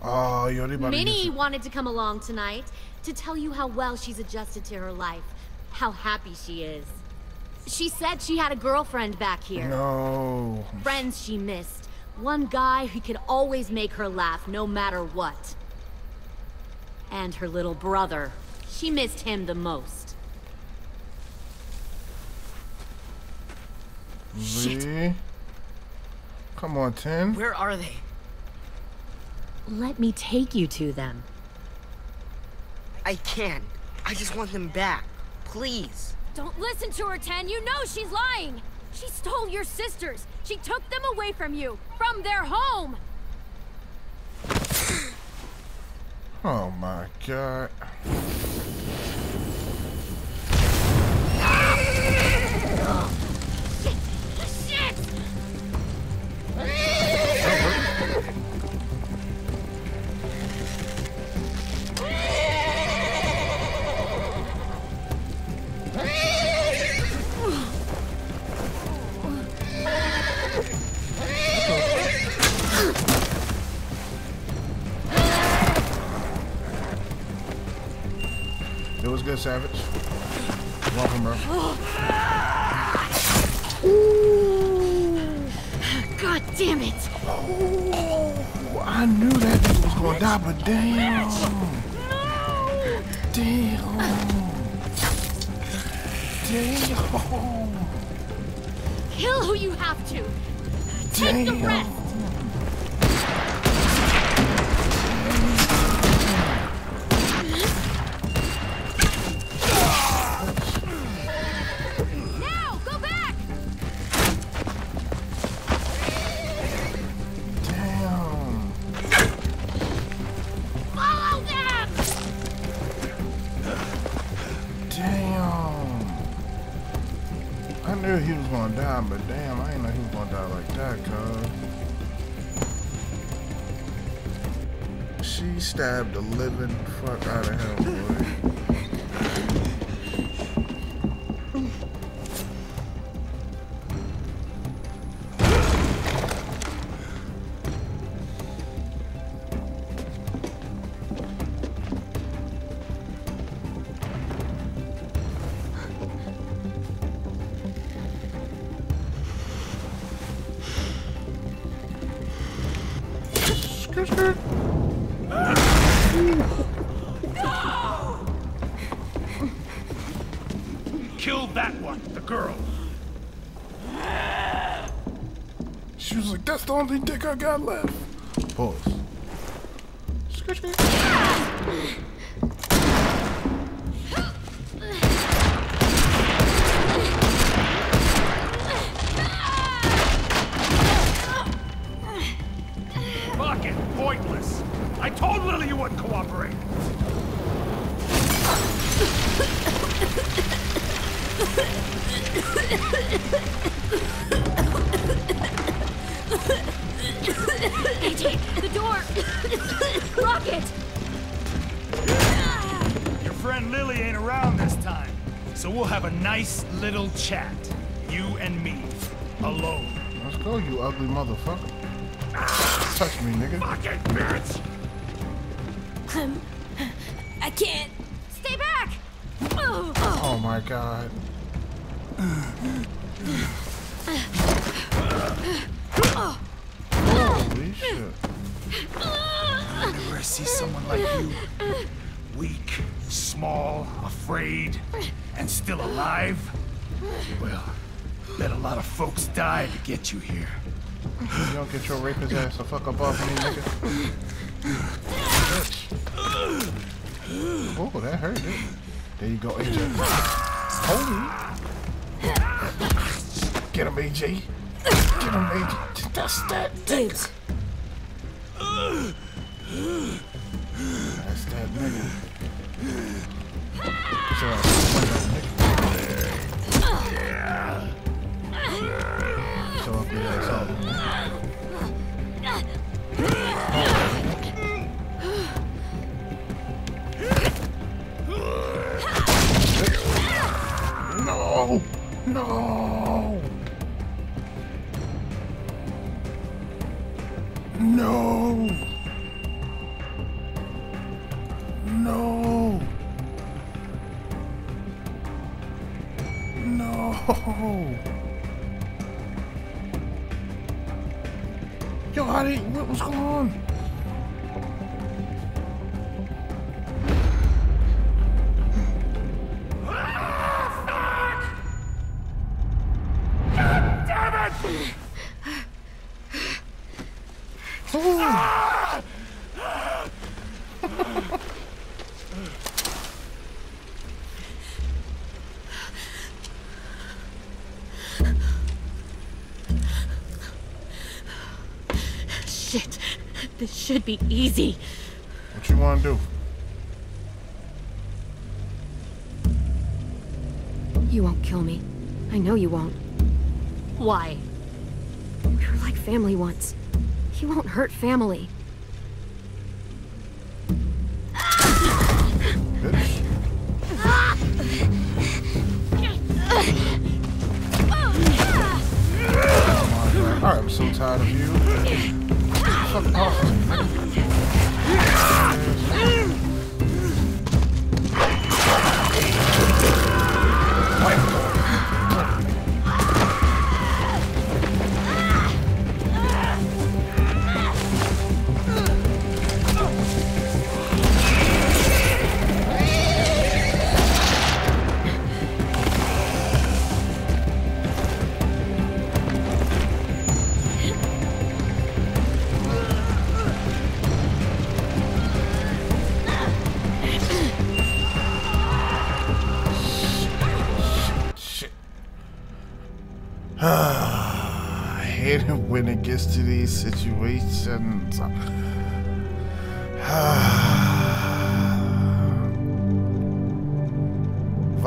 Ah, oh, yo, they about to Minnie wanted to come along tonight to tell you how well she's adjusted to her life, how happy she is. She said she had a girlfriend back here. No. Friends she missed. One guy who could always make her laugh no matter what. And her little brother. She missed him the most. Lee. Come on, Tenn. Where are they? Let me take you to them. I can't. I just want them back. Please. Don't listen to her, Tenn. You know she's lying. She stole your sisters. She took them away from you, from their home. [sighs] Oh my god. [laughs] Savage. Welcome, bro. God damn it! Oh, I knew that nigga was gonna die, but damn. Damn. Damn. Kill who you have to. Take the Damn. rest. Stabbed the living only dick I got left. Get you here. You don't get your rapist ass the fuck up off me, nigga. Oh, that hurt, dude. There you go, AJ. Holy. Should be easy. What you want to do? You won't kill me. I know you won't. Why? We were like family once. He won't hurt family.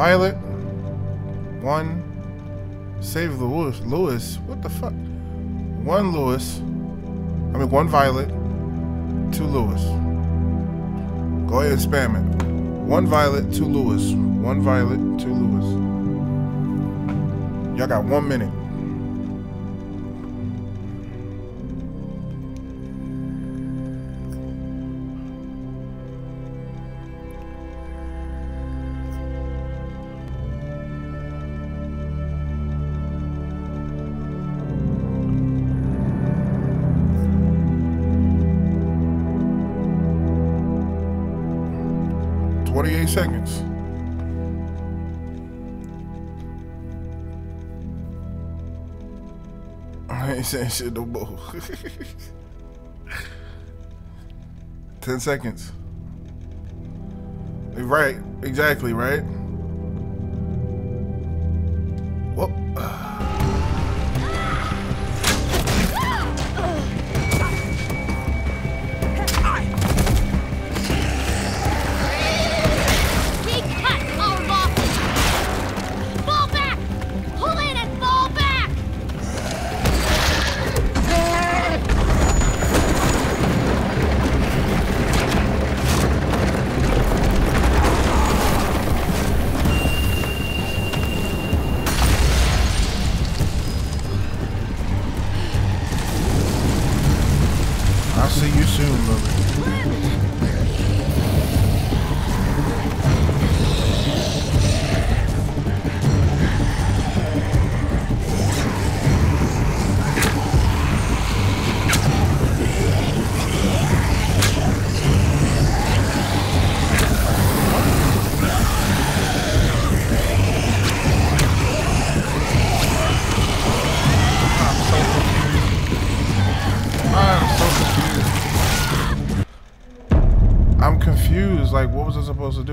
Violet, one, save Louis. Louis, what the fuck? One Louis, I mean one Violet, two Louis. Go ahead and spam it. One Violet, two Louis. One Violet, two Louis. Y'all got one minute. Saying shit no more. [laughs] Ten seconds. Right, exactly, right? Whoop.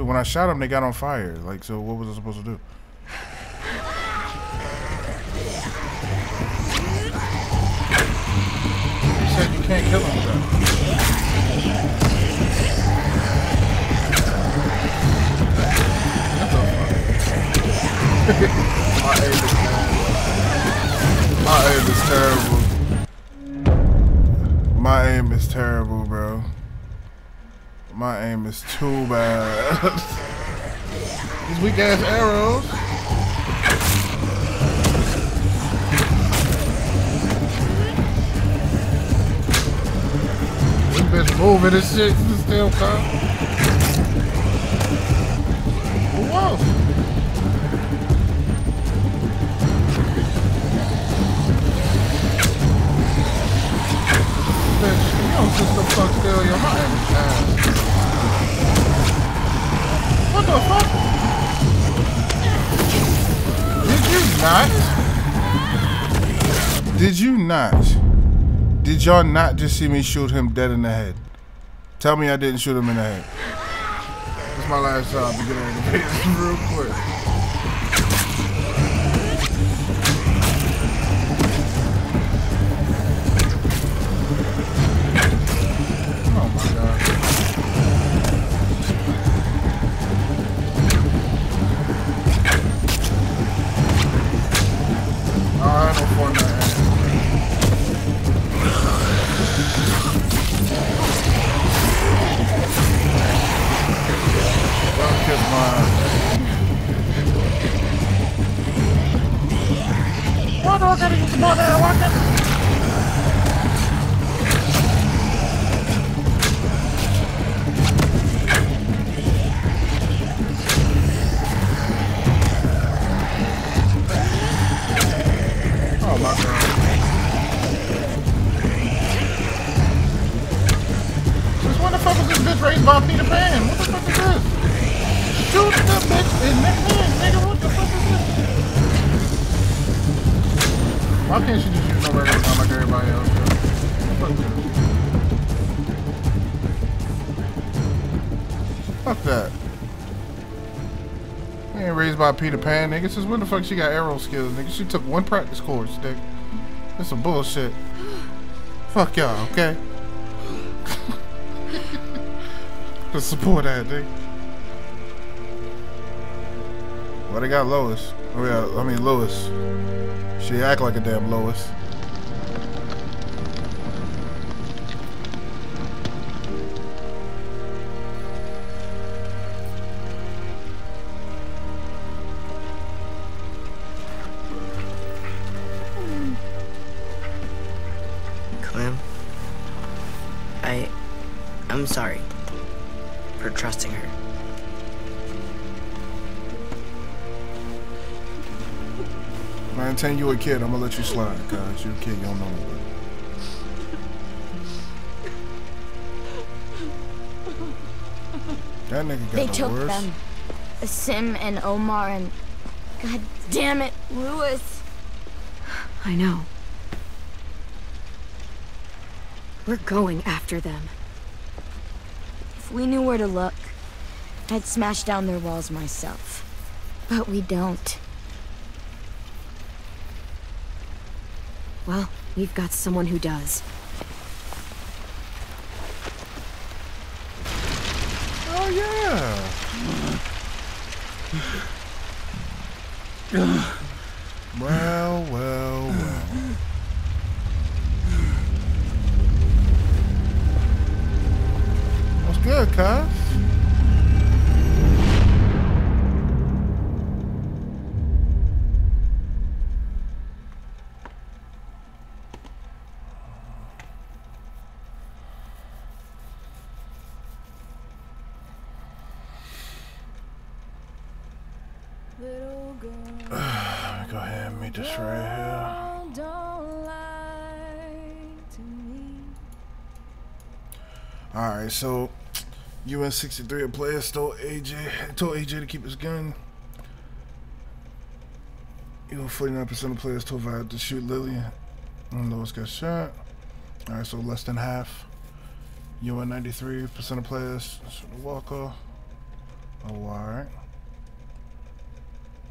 When I shot them, they got on fire. Like, so what was I supposed to do? My aim is too bad. [laughs] These weak ass arrows. This bitch moving this shit still come. Whoa. Bitch, you don't sit the fuck still, your mind. What the fuck? Did you not? Did you not? Did y'all not just see me shoot him dead in the head? Tell me I didn't shoot him in the head. That's my last job to get on the [laughs] real quick. Peter Pan, nigga. Since when the fuck she got arrow skills, nigga? She took one practice course, nigga. That's some bullshit. Fuck y'all, okay? [laughs] Just support that, nigga. Well, they got Lois. Oh yeah, I mean Lois. She act like a damn Lois. I'm sorry for trusting her. Maintain tell you a kid, I'm gonna let you slide, cause you a kid, you don't know nobody. That nigga got They the took worst. them. Sim and Omar and... God damn it, Louis. I know. We're going after them. If we knew where to look, I'd smash down their walls myself. But we don't. Well, we've got someone who does. Oh yeah. [sighs] [sighs] So UN 63 a player stole AJ told AJ to keep his gun. You know, 49% of players told Violet to shoot Lillian. And Lois got shot. Alright, so less than half. UN 93% of players shoot Walker. Oh, alright.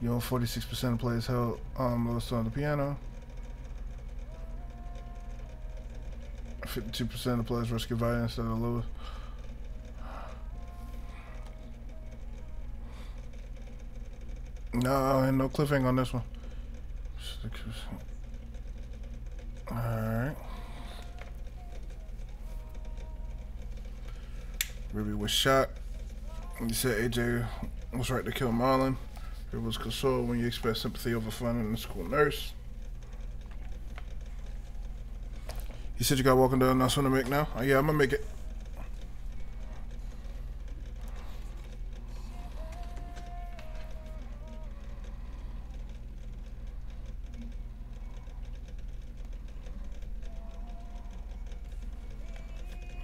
You know, 46% of players held um, Louis on the piano. 52% of players rescue Vita instead of Louis. No, and no cliffhanger on this one. Alright. Ruby was shot. You said AJ was right to kill Marlon. It was consoled when you express sympathy over fun finding the school nurse. You said you got walking down that's to make now? Oh, yeah, I'm gonna make it.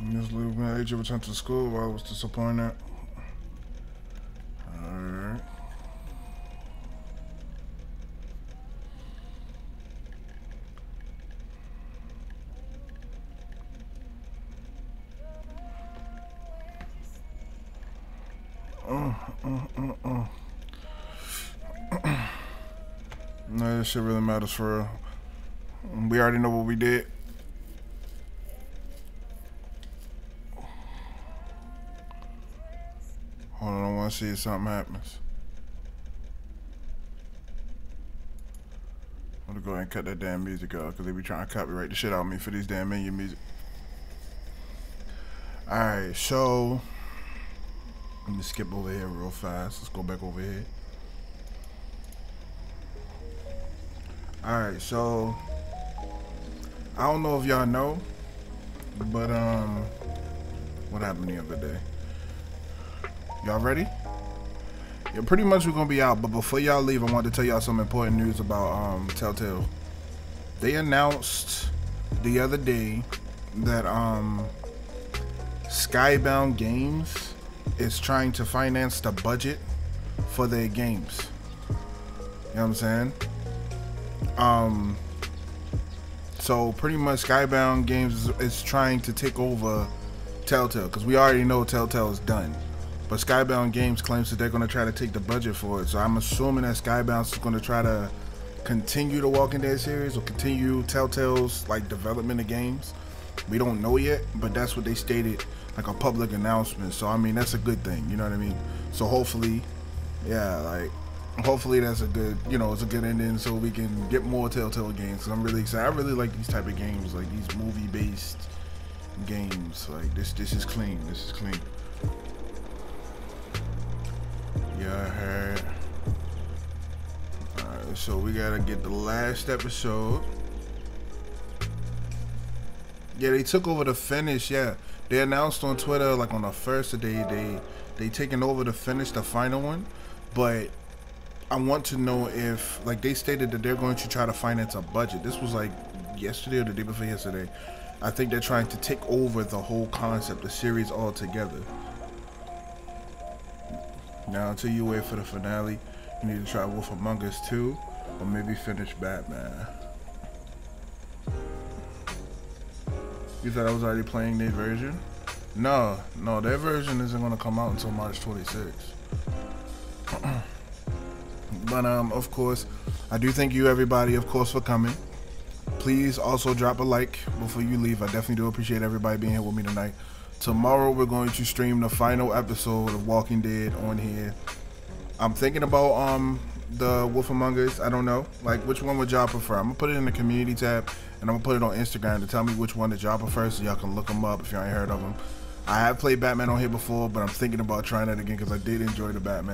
This little man AJ returned to school I was disappointed. Shit really matters for real. We already know what we did. Hold on, I want to see if something happens. I'm gonna go ahead and cut that damn music off because they be trying to copyright the shit out of me for these damn menu music. Alright, so let me skip over here real fast. Let's go back over here. Alright, so I don't know if y'all know, but um what happened the other day? Y'all ready? Yeah, pretty much we're gonna be out, but before y'all leave, I want to tell y'all some important news about um Telltale. They announced the other day that um Skybound Games is trying to finance the budget for their games. You know what I'm saying? Um so pretty much Skybound Games is, is trying to take over Telltale because we already know Telltale is done. But Skybound Games claims that they're going to try to take the budget for it. So I'm assuming that Skybound is going to try to continue the Walking Dead series or continue Telltale's like development of games. We don't know yet, but that's what they stated like a public announcement. So I mean, that's a good thing. You know what I mean? So hopefully, yeah, like hopefully that's a good, you know, it's a good ending so we can get more Telltale games. Cause I'm really excited. I really like these type of games, like these movie-based games. Like this, this is clean. This is clean. Yeah, I heard. Alright, so we gotta get the last episode. Yeah, they took over the finish, yeah. They announced on Twitter, like on the first day, they they taking over to finish the final one. But I want to know if, like they stated that they're going to try to finance a budget. This was like yesterday or the day before yesterday. I think they're trying to take over the whole concept, the series altogether. Now, until you wait for the finale, you need to try Wolf Among Us 2, or maybe finish Batman. You thought I was already playing their version? No, no, their version isn't going to come out until March 26th. [clears throat] but, um, of course, I do thank you, everybody, of course, for coming. Please also drop a like before you leave. I definitely do appreciate everybody being here with me tonight. Tomorrow we're going to stream the final episode of Walking Dead on here. I'm thinking about um the Wolf Among Us. I don't know. Like which one would y'all prefer? I'm gonna put it in the community tab and I'm gonna put it on Instagram to tell me which one that y'all prefer so y'all can look them up if y'all ain't heard of them. I have played Batman on here before, but I'm thinking about trying that again because I did enjoy the Batman.